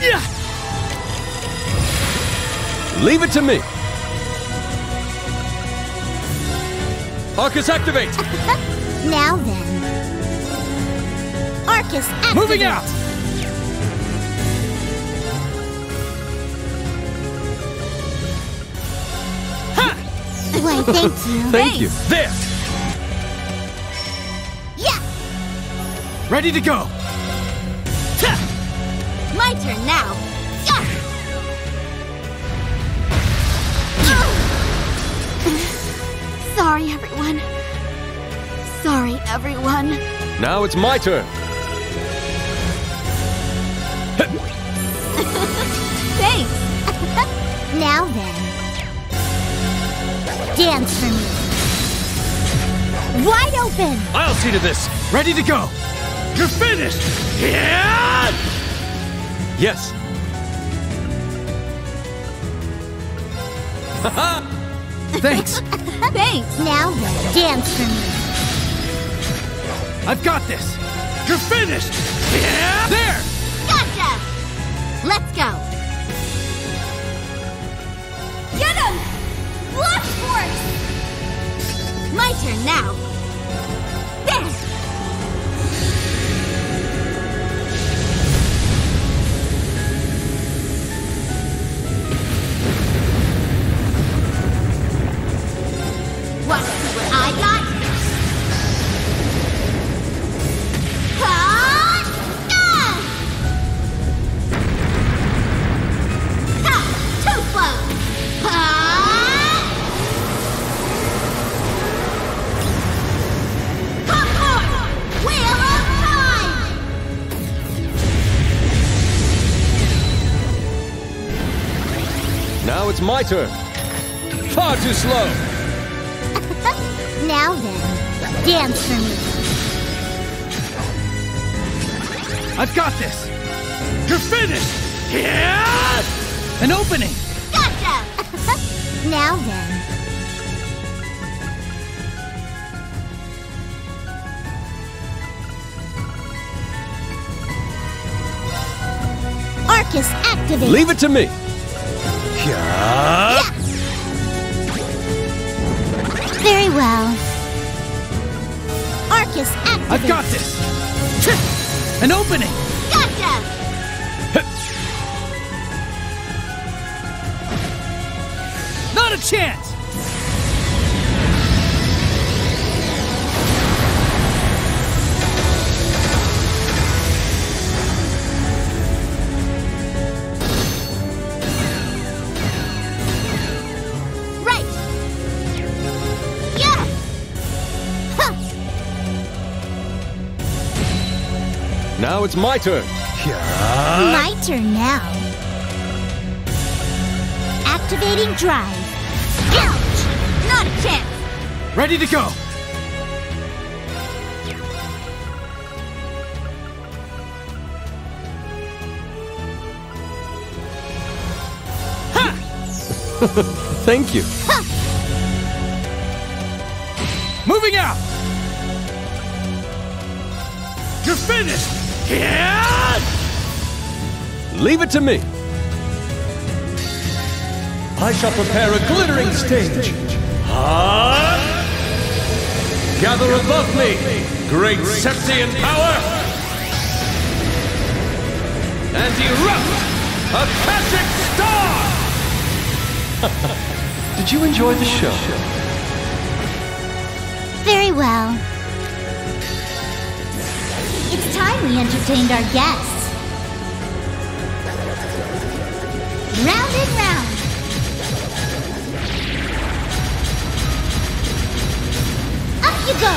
Yeah! Leave it to me. Arcus activate! <laughs> Now then. Arcus activate! Moving out! Why, thank you. <laughs> Thank you. There! Yeah! Ready to go! My turn now. Sorry, everyone. Sorry, everyone. Now it's my turn. <laughs> Thanks. <laughs> Now then. Dance for me. Wide open! I'll see to this. Ready to go. You're finished! Yeah! Yes. <laughs> Thanks. Thanks. Now dance for me. I've got this. You're finished! Yeah! There! Gotcha! Let's go. It's my turn. Far too slow. <laughs> Now then, dance for me. I've got this. You're finished! Yeah! An opening. Gotcha! <laughs> now then. Arcus activate. Leave it to me. Yeah! Very well. Arcus activate. I've got this. An opening. Gotcha! Not a chance. It's my turn. My turn now. Activating drive. Ouch! Not a chance! Ready to go. <laughs> Thank you. Moving out. You're finished! Yeah! Leave it to me. I shall prepare a glittering stage. Ah! Gather above me, great Septian power! And erupt, A Akashic Star! Did you enjoy the show? Very well. We entertained our guests. Round and round. Up you go.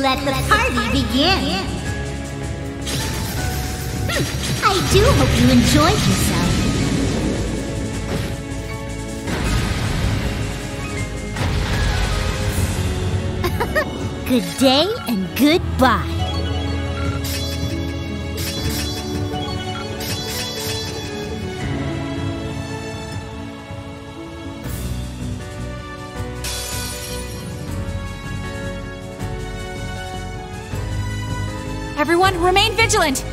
Let the party begin. Hmm, I do hope you enjoyed yourself. Good day and goodbye. Everyone, remain vigilant!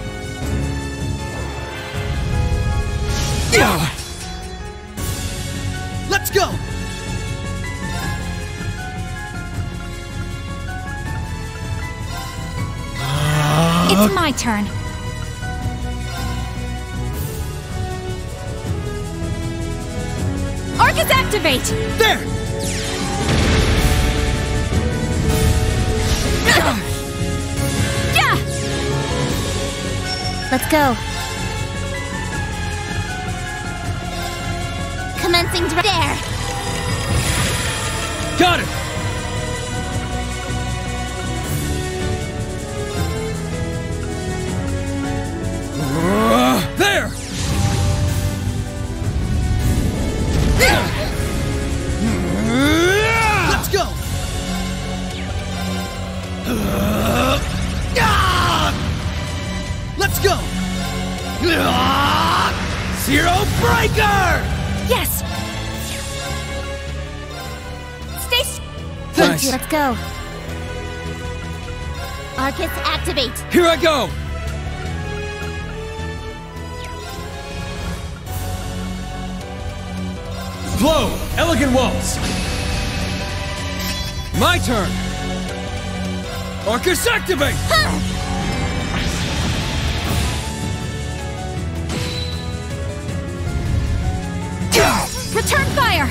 turn. Arcus activate! There! Yeah! Let's go. Commencing there! Got it! Arcus activate! Return fire!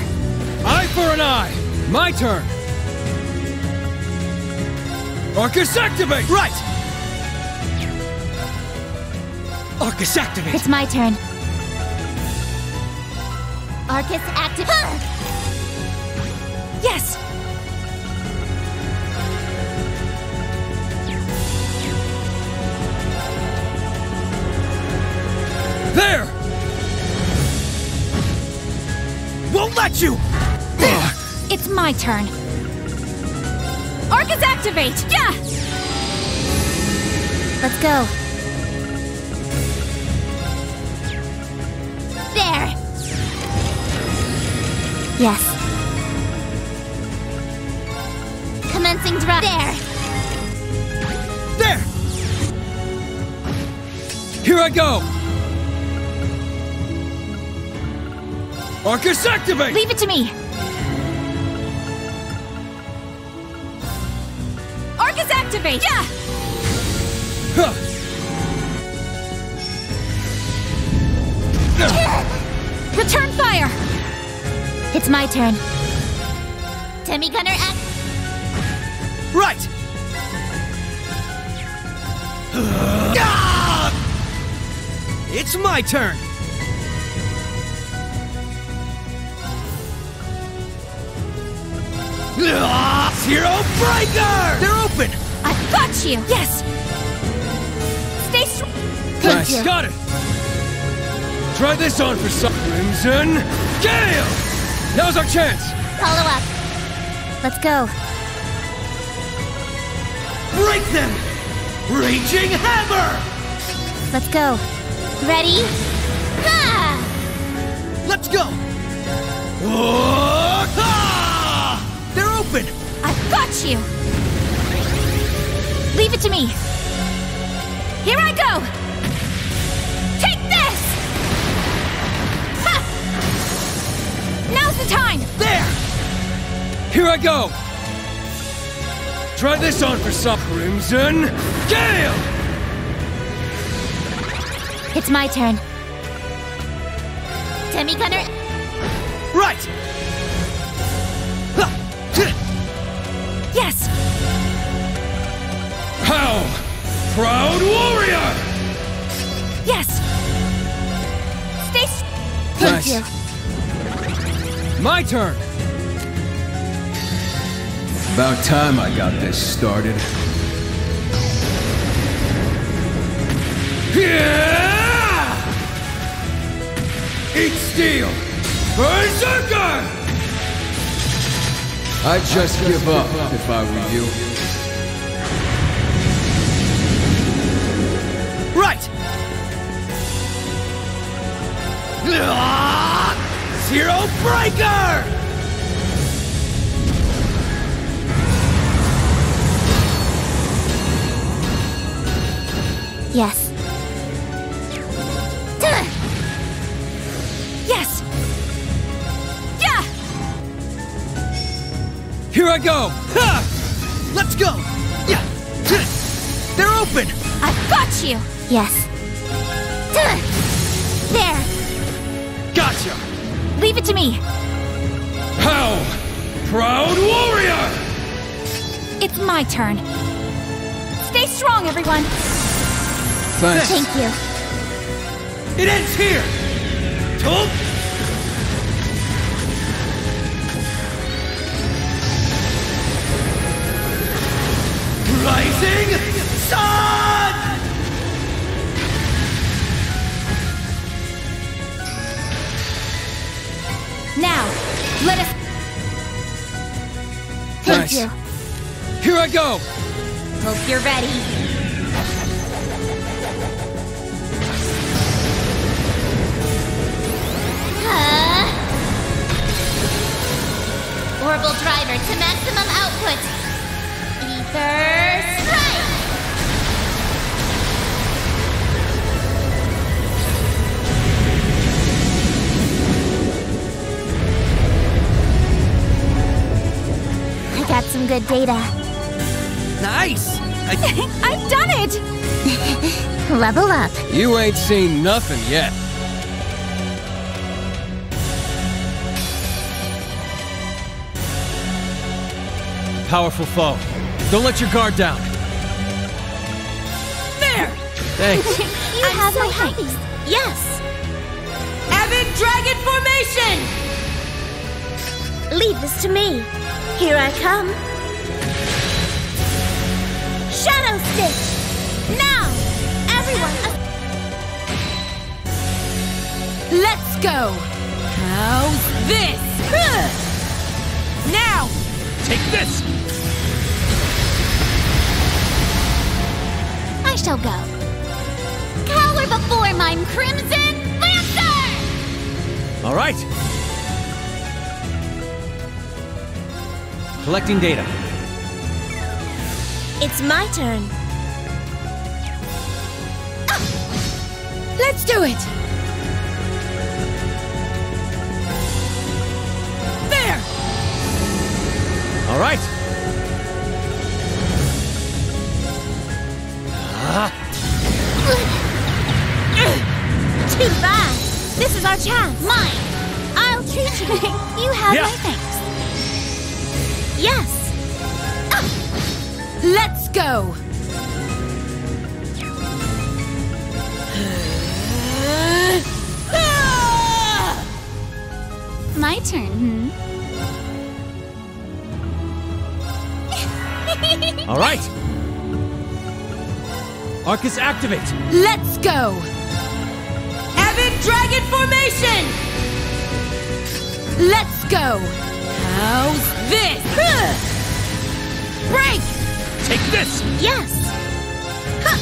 Eye for an eye! My turn! Arcus activate! Right! Arcus activate! It's my turn. Arcus, activate. Turn. Arcus activate! Yeah! Let's go. There. Yes. Commencing drop. There. There! Here I go! Arcus activate! Leave it to me. My turn! Ah! Zero Breaker! They're open! I've got you! Yes! Stay strong! Nice. you. Got it! Try this on for some Crimson Gale! Now's our chance! Follow up. Let's go. Break them! Raging Hammer! Let's go. Ready? Ha! Let's go! Oh! They're open! I've got you! Leave it to me. Here I go! Take this! Ha! Now's the time! There! Here I go! Try this on for some Crimson Gale! It's my turn. Demi Gunner. Right! Yes! How? Proud Warrior! Yes! Stay s- Thank Nice. you. My turn! About time I got this started. Yeah! Eat steel! Berserker! I'd just give up if I were you. Right! Zero Breaker! Here I go! Ha! Let's go! Yeah! They're open! I've got you! Yes. There. Gotcha! Leave it to me. How? Proud Warrior! It's my turn. Stay strong, everyone! Thanks. Thank you. It ends here! Told Nice. you. Here I go! Hope you're ready. Huh? Orbital driver to maximum output. Ether some good data. Nice! I... <laughs> I've done it! <laughs> Level up. You ain't seen nothing yet. Powerful foe. Don't let your guard down. There! Thanks. <laughs> You have my happy. Yes! Avid Dragon Formation! Leave this to me. Here I come. Shadow Stitch! Now! Everyone! Let's go! How's this? <laughs> Now! Take this! I shall go. Cower before mine crimson lancer! All right. Collecting data. It's my turn. Let's do it! There! All right. Ah, Too bad. This is our chance. Mine! I'll treat you. you have Yeah. my thanks. Yes. Let's go! <sighs> My turn, hmm? <laughs> all right. Arcus, activate. Let's go! Avid Dragon Formation! Let's go! How's this? Break! Take this. Yes. Huh.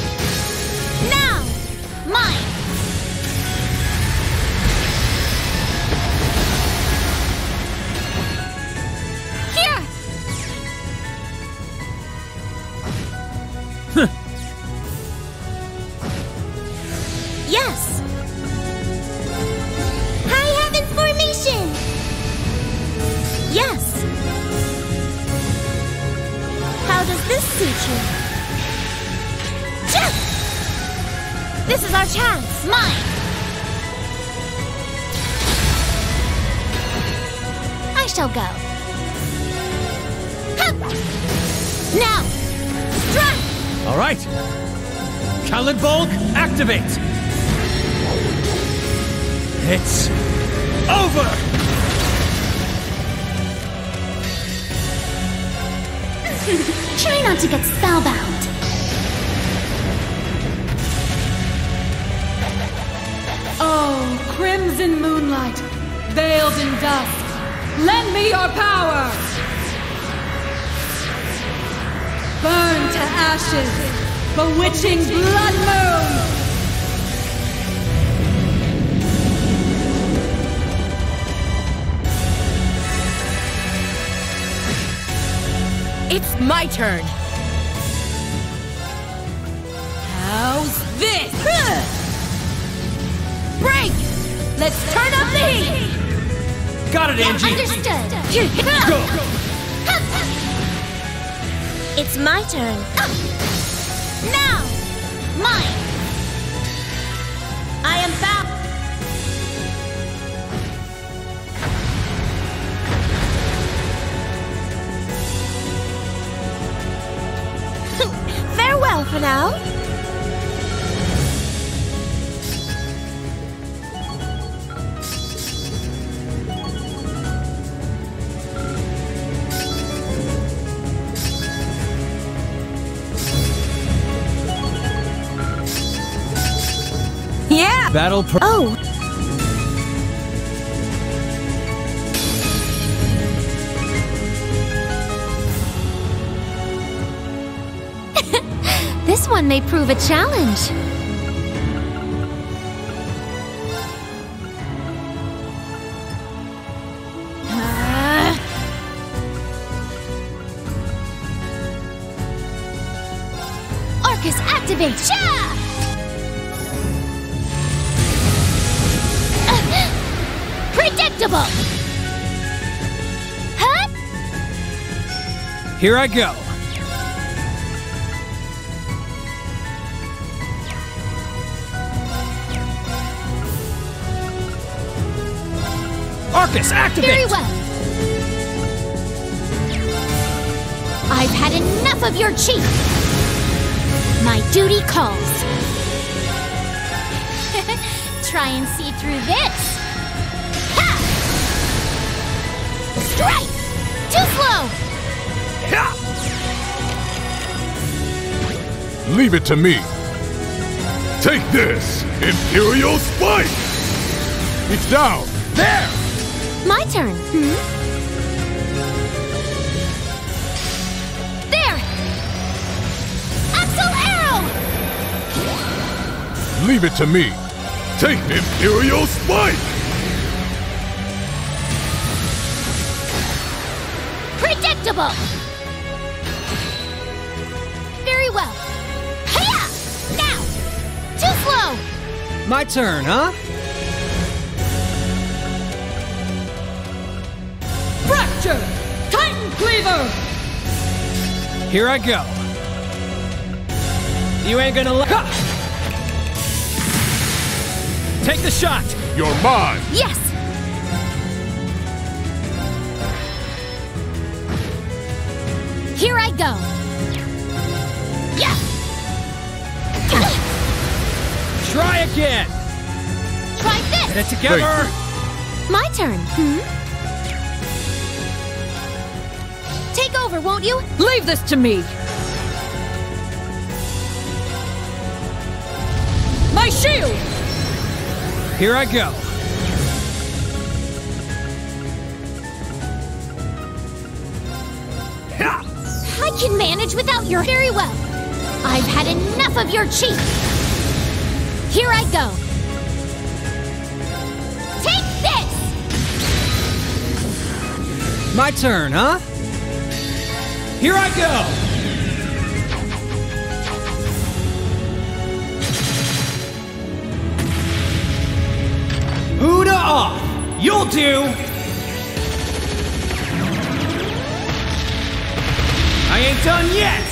Now. Mine! Prove a challenge. Ah. Arcus, activate! Sha! Predictable! Huh? Here I go. Arcus, activate! Very well. I've had enough of your cheat. My duty calls. <laughs> Try and see through this. Ha! Strike! Too slow! Leave it to me. Take this, Imperial Spike! It's down. There! My turn. Hmm? There! Axel Arrow! Leave it to me. Take Imperial Spike! Predictable! Very well. Hiya! Now! Too slow! My turn, huh? Fracture! Titan Cleaver! Here I go. You ain't gonna let. Ha! Take the shot! You're mine! Yes! Here I go. Yeah! Try again! Try this! Get it together! My turn. Hmm? Over, won't you? Leave this to me! My shield! Here I go. I can manage without your very well. I've had enough of your cheat. Here I go. Take this! My turn, huh? Here I go! Huda off! You'll do! I ain't done yet!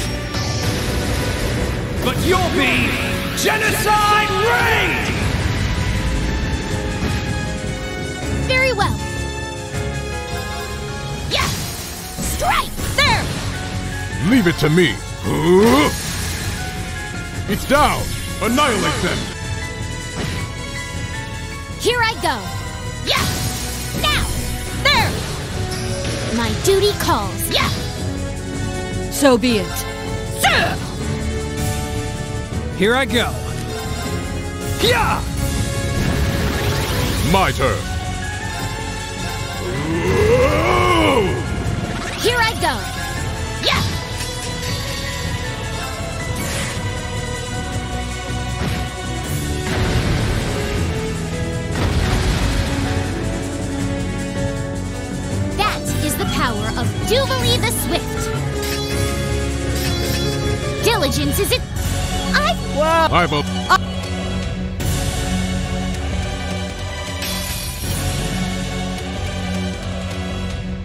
But you'll be Genocide Raid! Leave it to me. It's down. Annihilate them. Here I go. Yeah! Now! There! My duty calls. Yeah! So be it. Sir! Here I go. Yeah! My turn. Here I go. Of Duvalie the Swift. Diligence is it. I. I've uh, a.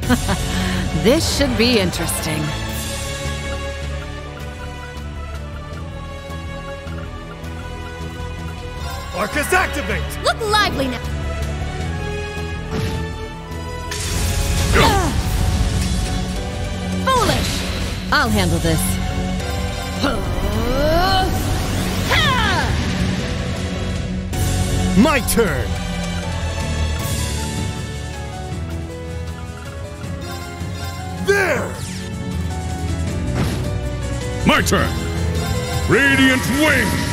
<laughs> this should be interesting. Arcus activate! Look lively now. I'll handle this. My turn! There! My turn! Radiant Wings!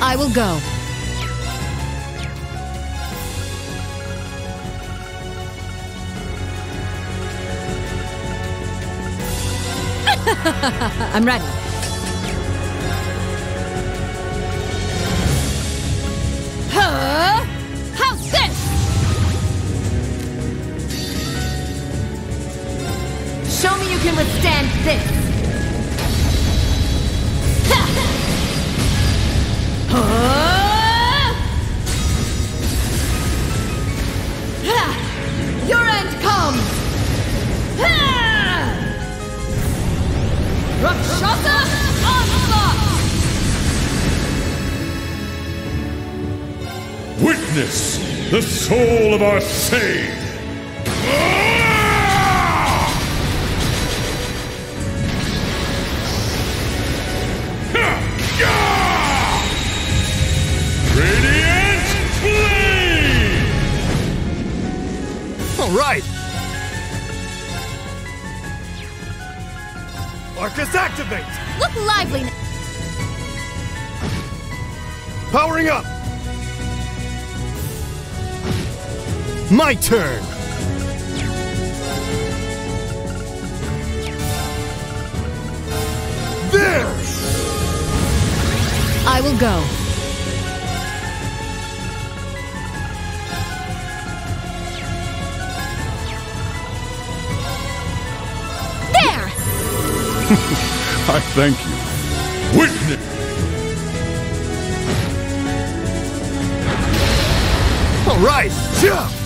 I will go. I'm ready. Soul of our sage! My turn! There! I will go. There! <laughs> I thank you. Witness! All right! Yeah.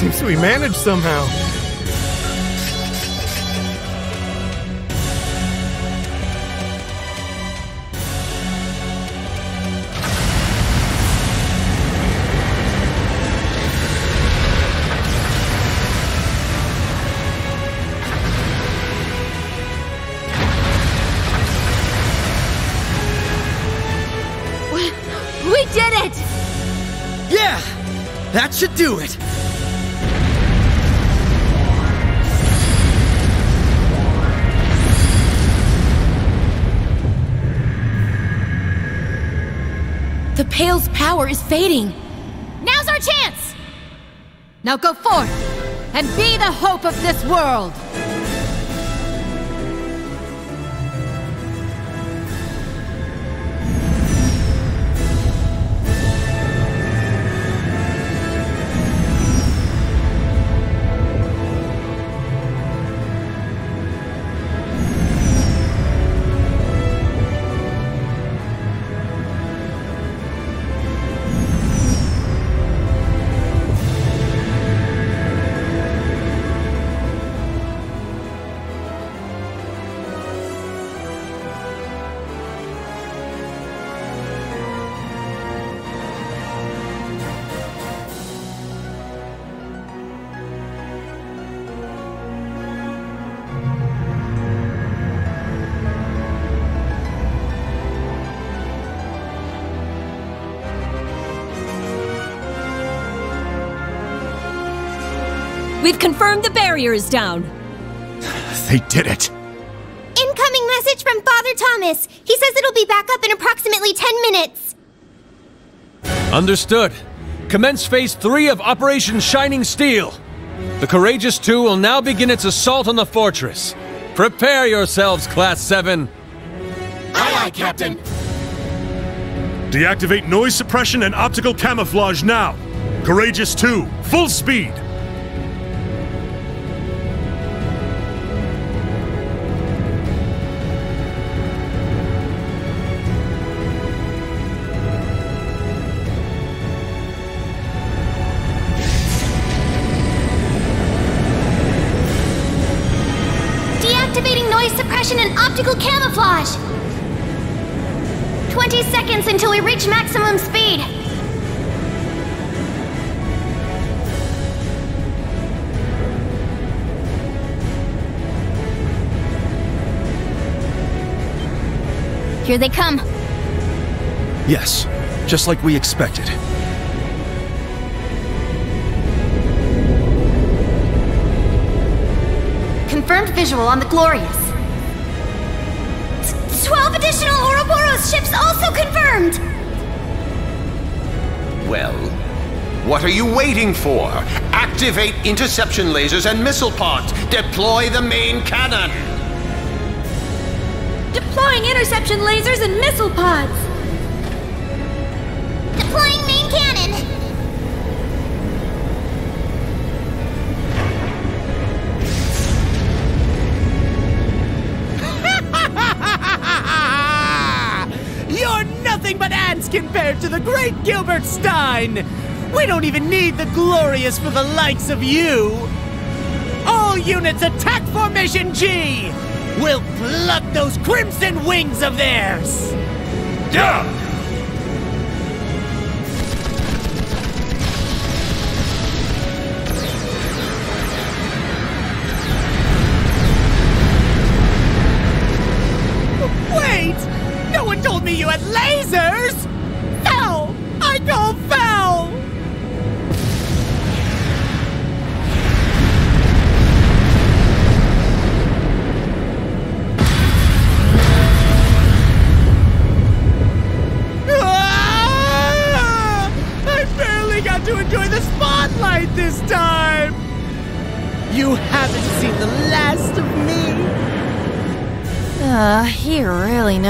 Seems to be managed somehow. The Pale's power is fading. Now's our chance! Now go forth and be the hope of this world! We've the barrier is down. <sighs> They did it! Incoming message from Father Thomas. He says it'll be back up in approximately 10 minutes. Understood. Commence phase three of Operation Shining Steel. The Courageous Two will now begin its assault on the fortress. Prepare yourselves, Class 7. Aye, aye, Captain. Deactivate noise suppression and optical camouflage now! Courageous 2, full speed! Optical camouflage. 20 seconds until we reach maximum speed. Here they come. Yes, just like we expected. Confirmed visual on the Glorious. 12 additional Ouroboros ships also confirmed! Well, what are you waiting for? Activate interception lasers and missile pods. Deploy the main cannon. Deploying interception lasers and missile pods! Deploying main cannon! Compared to the great Gilbert Stein! We don't even need the glorious for the likes of you! All units attack Formation G! We'll pluck those crimson wings of theirs! Yeah!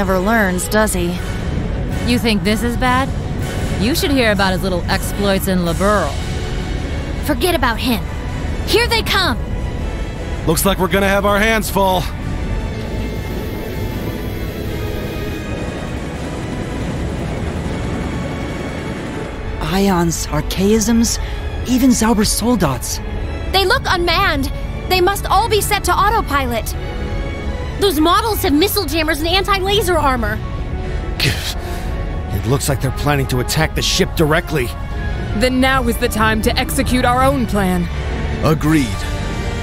Never learns, does he? You think this is bad? You should hear about his little exploits in Liberl. Forget about him. Here they come! Looks like we're gonna have our hands full. Aions, archaisms, even Zauber's soldats. They look unmanned. They must all be set to autopilot. Those models have missile jammers and anti-laser armor. It looks like they're planning to attack the ship directly. Then now is the time to execute our own plan. Agreed.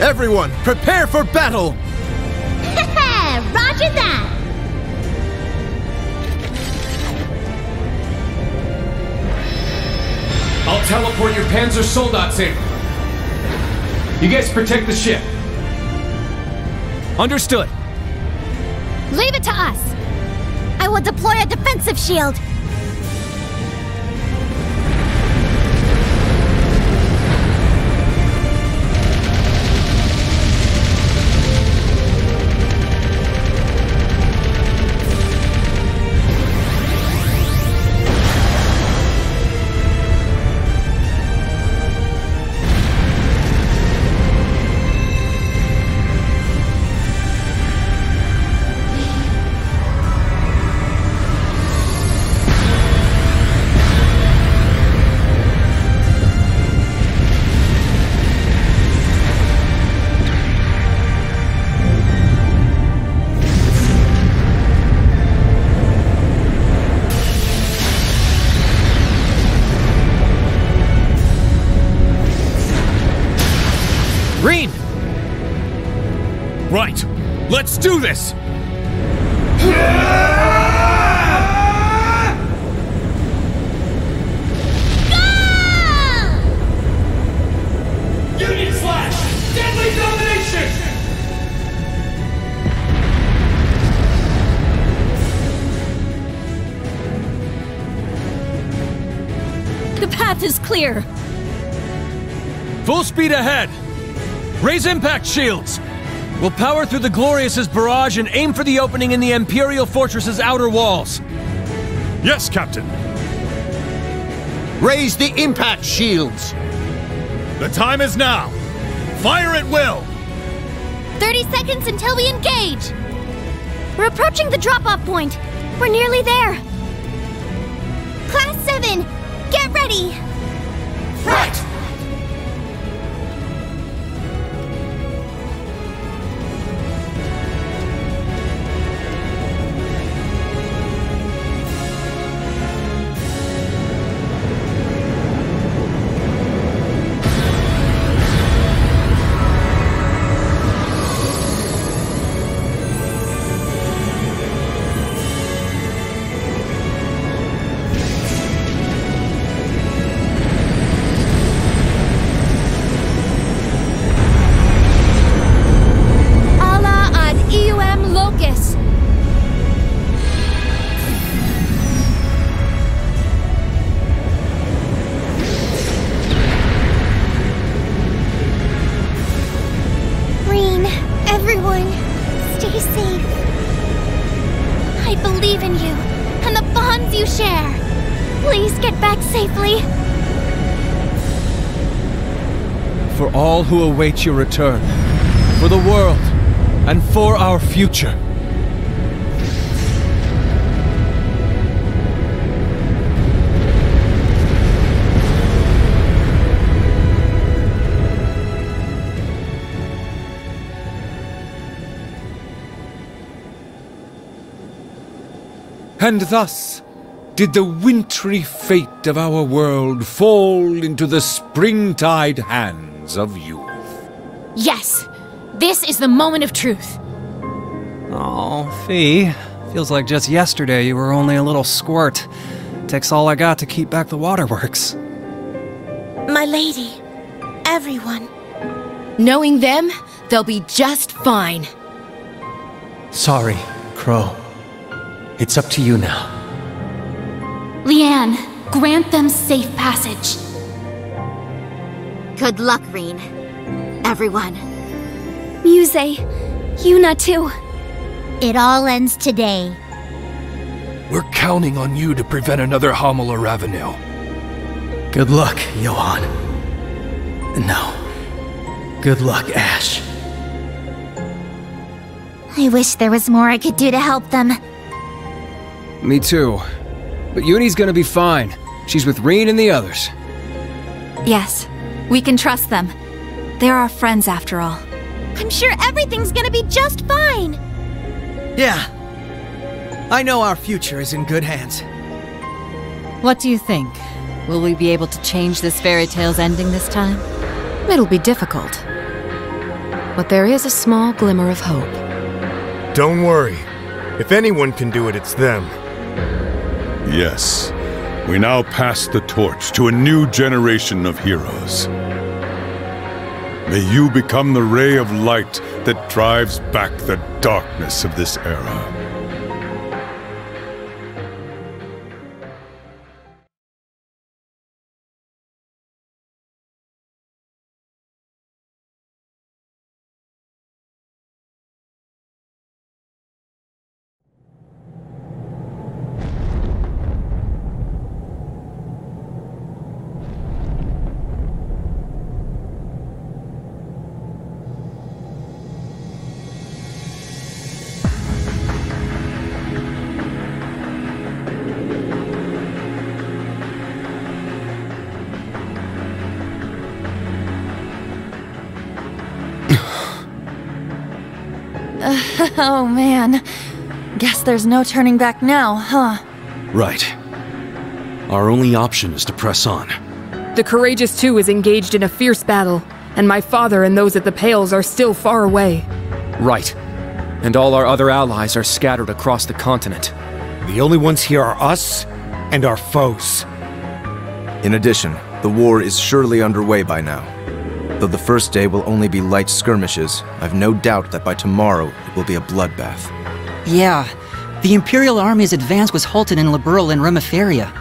Everyone, prepare for battle! <laughs> Roger that! I'll teleport your Panzer Soldats in. You guys protect the ship. Understood. To us. I will deploy a defensive shield. Do this! Union slash! Deadly domination! The path is clear. Full speed ahead! Raise impact shields! We'll power through the Glorious's barrage and aim for the opening in the Imperial Fortress's outer walls. Yes, Captain. Raise the impact shields. The time is now. Fire at will! 30 seconds until we engage. We're approaching the drop-off point. We're nearly there. All who await your return, for the world, and for our future. And thus did the wintry fate of our world fall into the springtide hands of youth. Yes, this is the moment of truth. Oh, Fie. Feels like just yesterday you were only a little squirt. Takes all I got to keep back the waterworks. My lady, everyone. Knowing them, they'll be just fine. Sorry, Crow. It's up to you now. Leanne, grant them safe passage. Good luck, Rean. Everyone. Musse, Yuna too. It all ends today. We're counting on you to prevent another Homila Ravenel. Good luck, Johann. No. Good luck, Ash. I wish there was more I could do to help them. Me too. But Yuni's gonna be fine. She's with Rean and the others. Yes, we can trust them. They're our friends after all. I'm sure everything's gonna be just fine. Yeah. I know our future is in good hands. What do you think? Will we be able to change this fairy tale's ending this time? It'll be difficult. But there is a small glimmer of hope. Don't worry. If anyone can do it, it's them. Yes. We now pass the torch to a new generation of heroes. May you become the ray of light that drives back the darkness of this era. Oh man. Guess there's no turning back now, huh? Right. Our only option is to press on. The Courageous Two is engaged in a fierce battle, and my father and those at the Pales are still far away. Right. And all our other allies are scattered across the continent. The only ones here are us and our foes. In addition, the war is surely underway by now. Though the first day will only be light skirmishes, I've no doubt that by tomorrow it will be a bloodbath. Yeah, the Imperial Army's advance was halted in Liberl and Remiferia.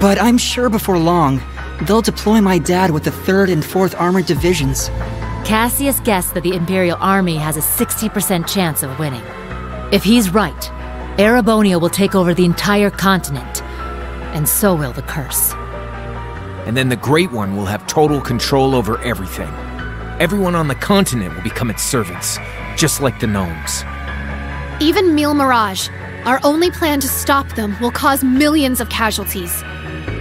But I'm sure before long, they'll deploy my dad with the 3rd and 4th Armored Divisions. Cassius guessed that the Imperial Army has a 60% chance of winning. If he's right, Erebonia will take over the entire continent, and so will the curse. And then the Great One will have total control over everything. Everyone on the continent will become its servants, just like the gnomes. Even Mille Mirage, our only plan to stop them, will cause millions of casualties.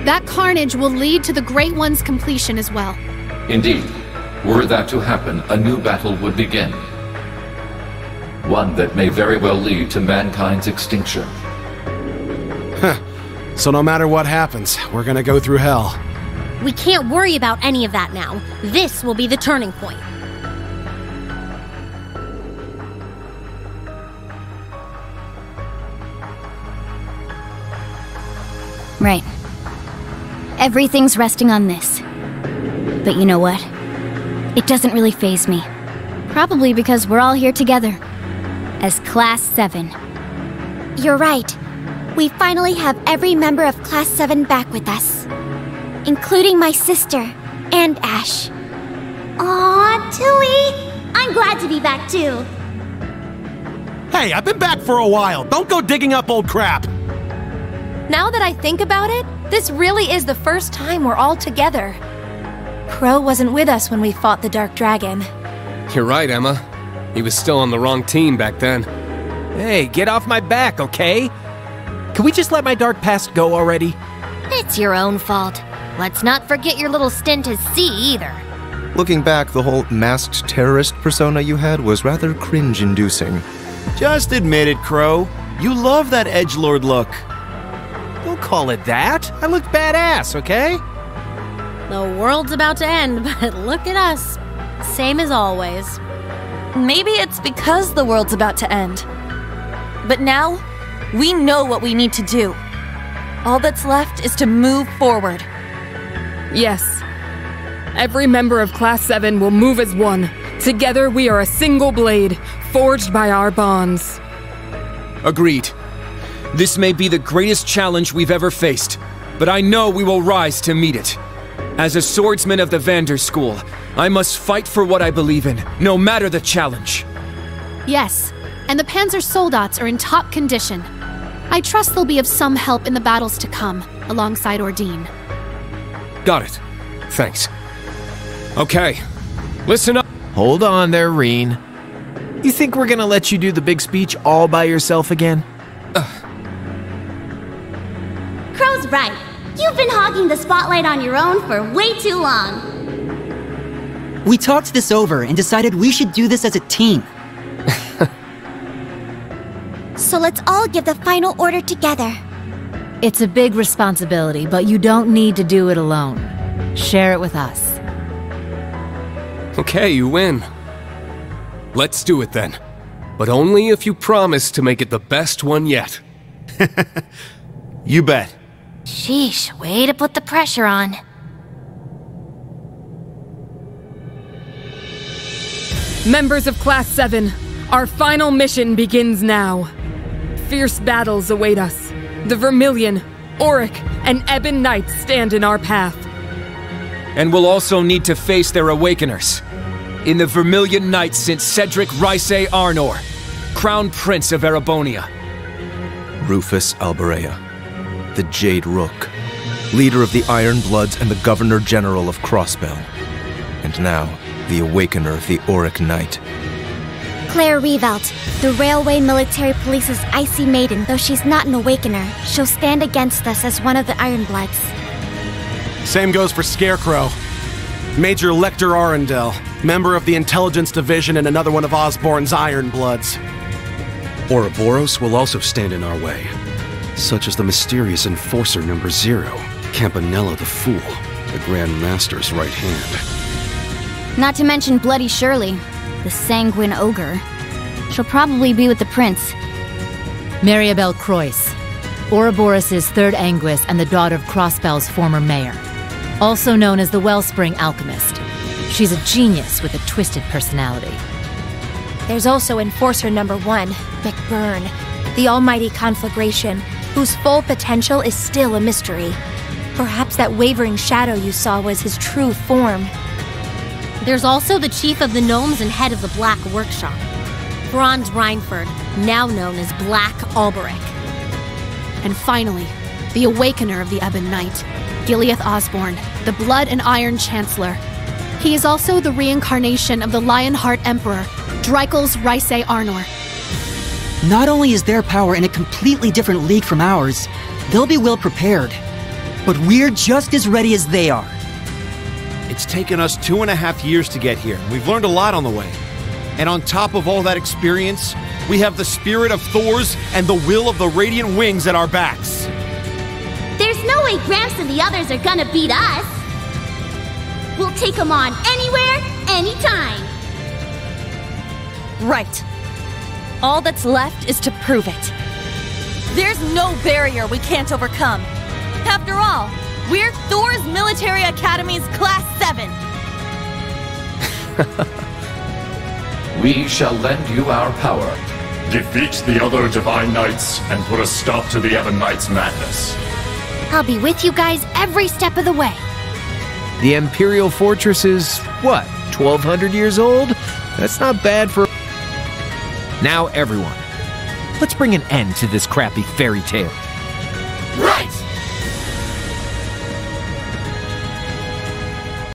That carnage will lead to the Great One's completion as well. Indeed, were that to happen, a new battle would begin. One that may very well lead to mankind's extinction. Huh. So no matter what happens, we're gonna go through hell. We can't worry about any of that now. This will be the turning point. Right. Everything's resting on this. But you know what? It doesn't really phase me. Probably because we're all here together. As Class 7. You're right. We finally have every member of Class 7 back with us. Including my sister and Ash. Aw, Tui! I'm glad to be back too. Hey, I've been back for a while. Don't go digging up old crap. Now that I think about it, this really is the first time we're all together. Crow wasn't with us when we fought the Dark Dragon. You're right, Emma. He was still on the wrong team back then. Hey, get off my back, okay? Can we just let my dark past go already? It's your own fault. Let's not forget your little stint as C either. Looking back, the whole masked terrorist persona you had was rather cringe inducing. Just admit it, Crow. You love that edgelord look. Don't call it that. I look badass, okay? The world's about to end, <laughs> but look at us. Same as always. Maybe it's because the world's about to end. But now, we know what we need to do. All that's left is to move forward. Yes. Every member of Class 7 will move as one. Together we are a single blade, forged by our bonds. Agreed. This may be the greatest challenge we've ever faced, but I know we will rise to meet it. As a swordsman of the Vander School, I must fight for what I believe in, no matter the challenge. Yes, and the Panzer Soldats are in top condition. I trust they'll be of some help in the battles to come, alongside Ordine. Got it. Thanks. Okay, listen up. Hold on there, Rean. You think we're gonna let you do the big speech all by yourself again? <sighs> Crow's right. You've been hogging the spotlight on your own for way too long. We talked this over and decided we should do this as a team. <laughs> So let's all give the final order together. It's a big responsibility, but you don't need to do it alone. Share it with us. Okay, you win. Let's do it then. But only if you promise to make it the best one yet. <laughs> You bet. Sheesh, way to put the pressure on. Members of Class 7, our final mission begins now. Fierce battles await us. The Vermilion, Auric, and Ebon Knights stand in our path. And we'll also need to face their awakeners. In the Vermilion Knights sent Cedric Reise Arnor, Crown Prince of Erebonia. Rufus Albarea, the Jade Rook, leader of the Iron Bloods and the Governor General of Crossbell. And now, the Awakener of the Auric Knight. Claire Rieveldt, the Railway Military Police's icy maiden, though she's not an awakener, she'll stand against us as one of the Ironbloods. Same goes for Scarecrow. Major Lechter Arundel, member of the Intelligence Division and another one of Osborne's Iron Bloods. Ouroboros will also stand in our way, such as the mysterious Enforcer Number Zero, Campanella the Fool, the Grand Master's right hand. Not to mention Bloody Shirley, the sanguine ogre. She'll probably be with the prince. Mariabell Crois, Ouroboros' third Anguis and the daughter of Crossbell's former mayor. Also known as the Wellspring Alchemist. She's a genius with a twisted personality. There's also Enforcer Number One, McBurn, the almighty conflagration, whose full potential is still a mystery. Perhaps that wavering shadow you saw was his true form. There's also the chief of the gnomes and head of the Black Workshop, Franz Reinford, now known as Black Alberic. And finally, the Awakener of the Ebon Knight, Giliath Osborne, the Blood and Iron Chancellor. He is also the reincarnation of the Lionheart Emperor, Dreichels Reise Arnor. Not only is their power in a completely different league from ours, they'll be well prepared. But we're just as ready as they are. It's taken us two and a half years to get here. We've learned a lot on the way. And on top of all that experience, we have the spirit of Thors and the will of the Radiant Wings at our backs. There's no way Gramps and the others are gonna beat us. We'll take them on anywhere, anytime. Right. All that's left is to prove it. There's no barrier we can't overcome. After all, we're Thors Military Academy's Class 7. <laughs> We shall lend you our power. Defeat the other Divine Knights and put a stop to the Ebon Knights' madness. I'll be with you guys every step of the way. The Imperial Fortress is, what, 1200 years old? That's not bad for. Now, everyone, let's bring an end to this crappy fairy tale. Right!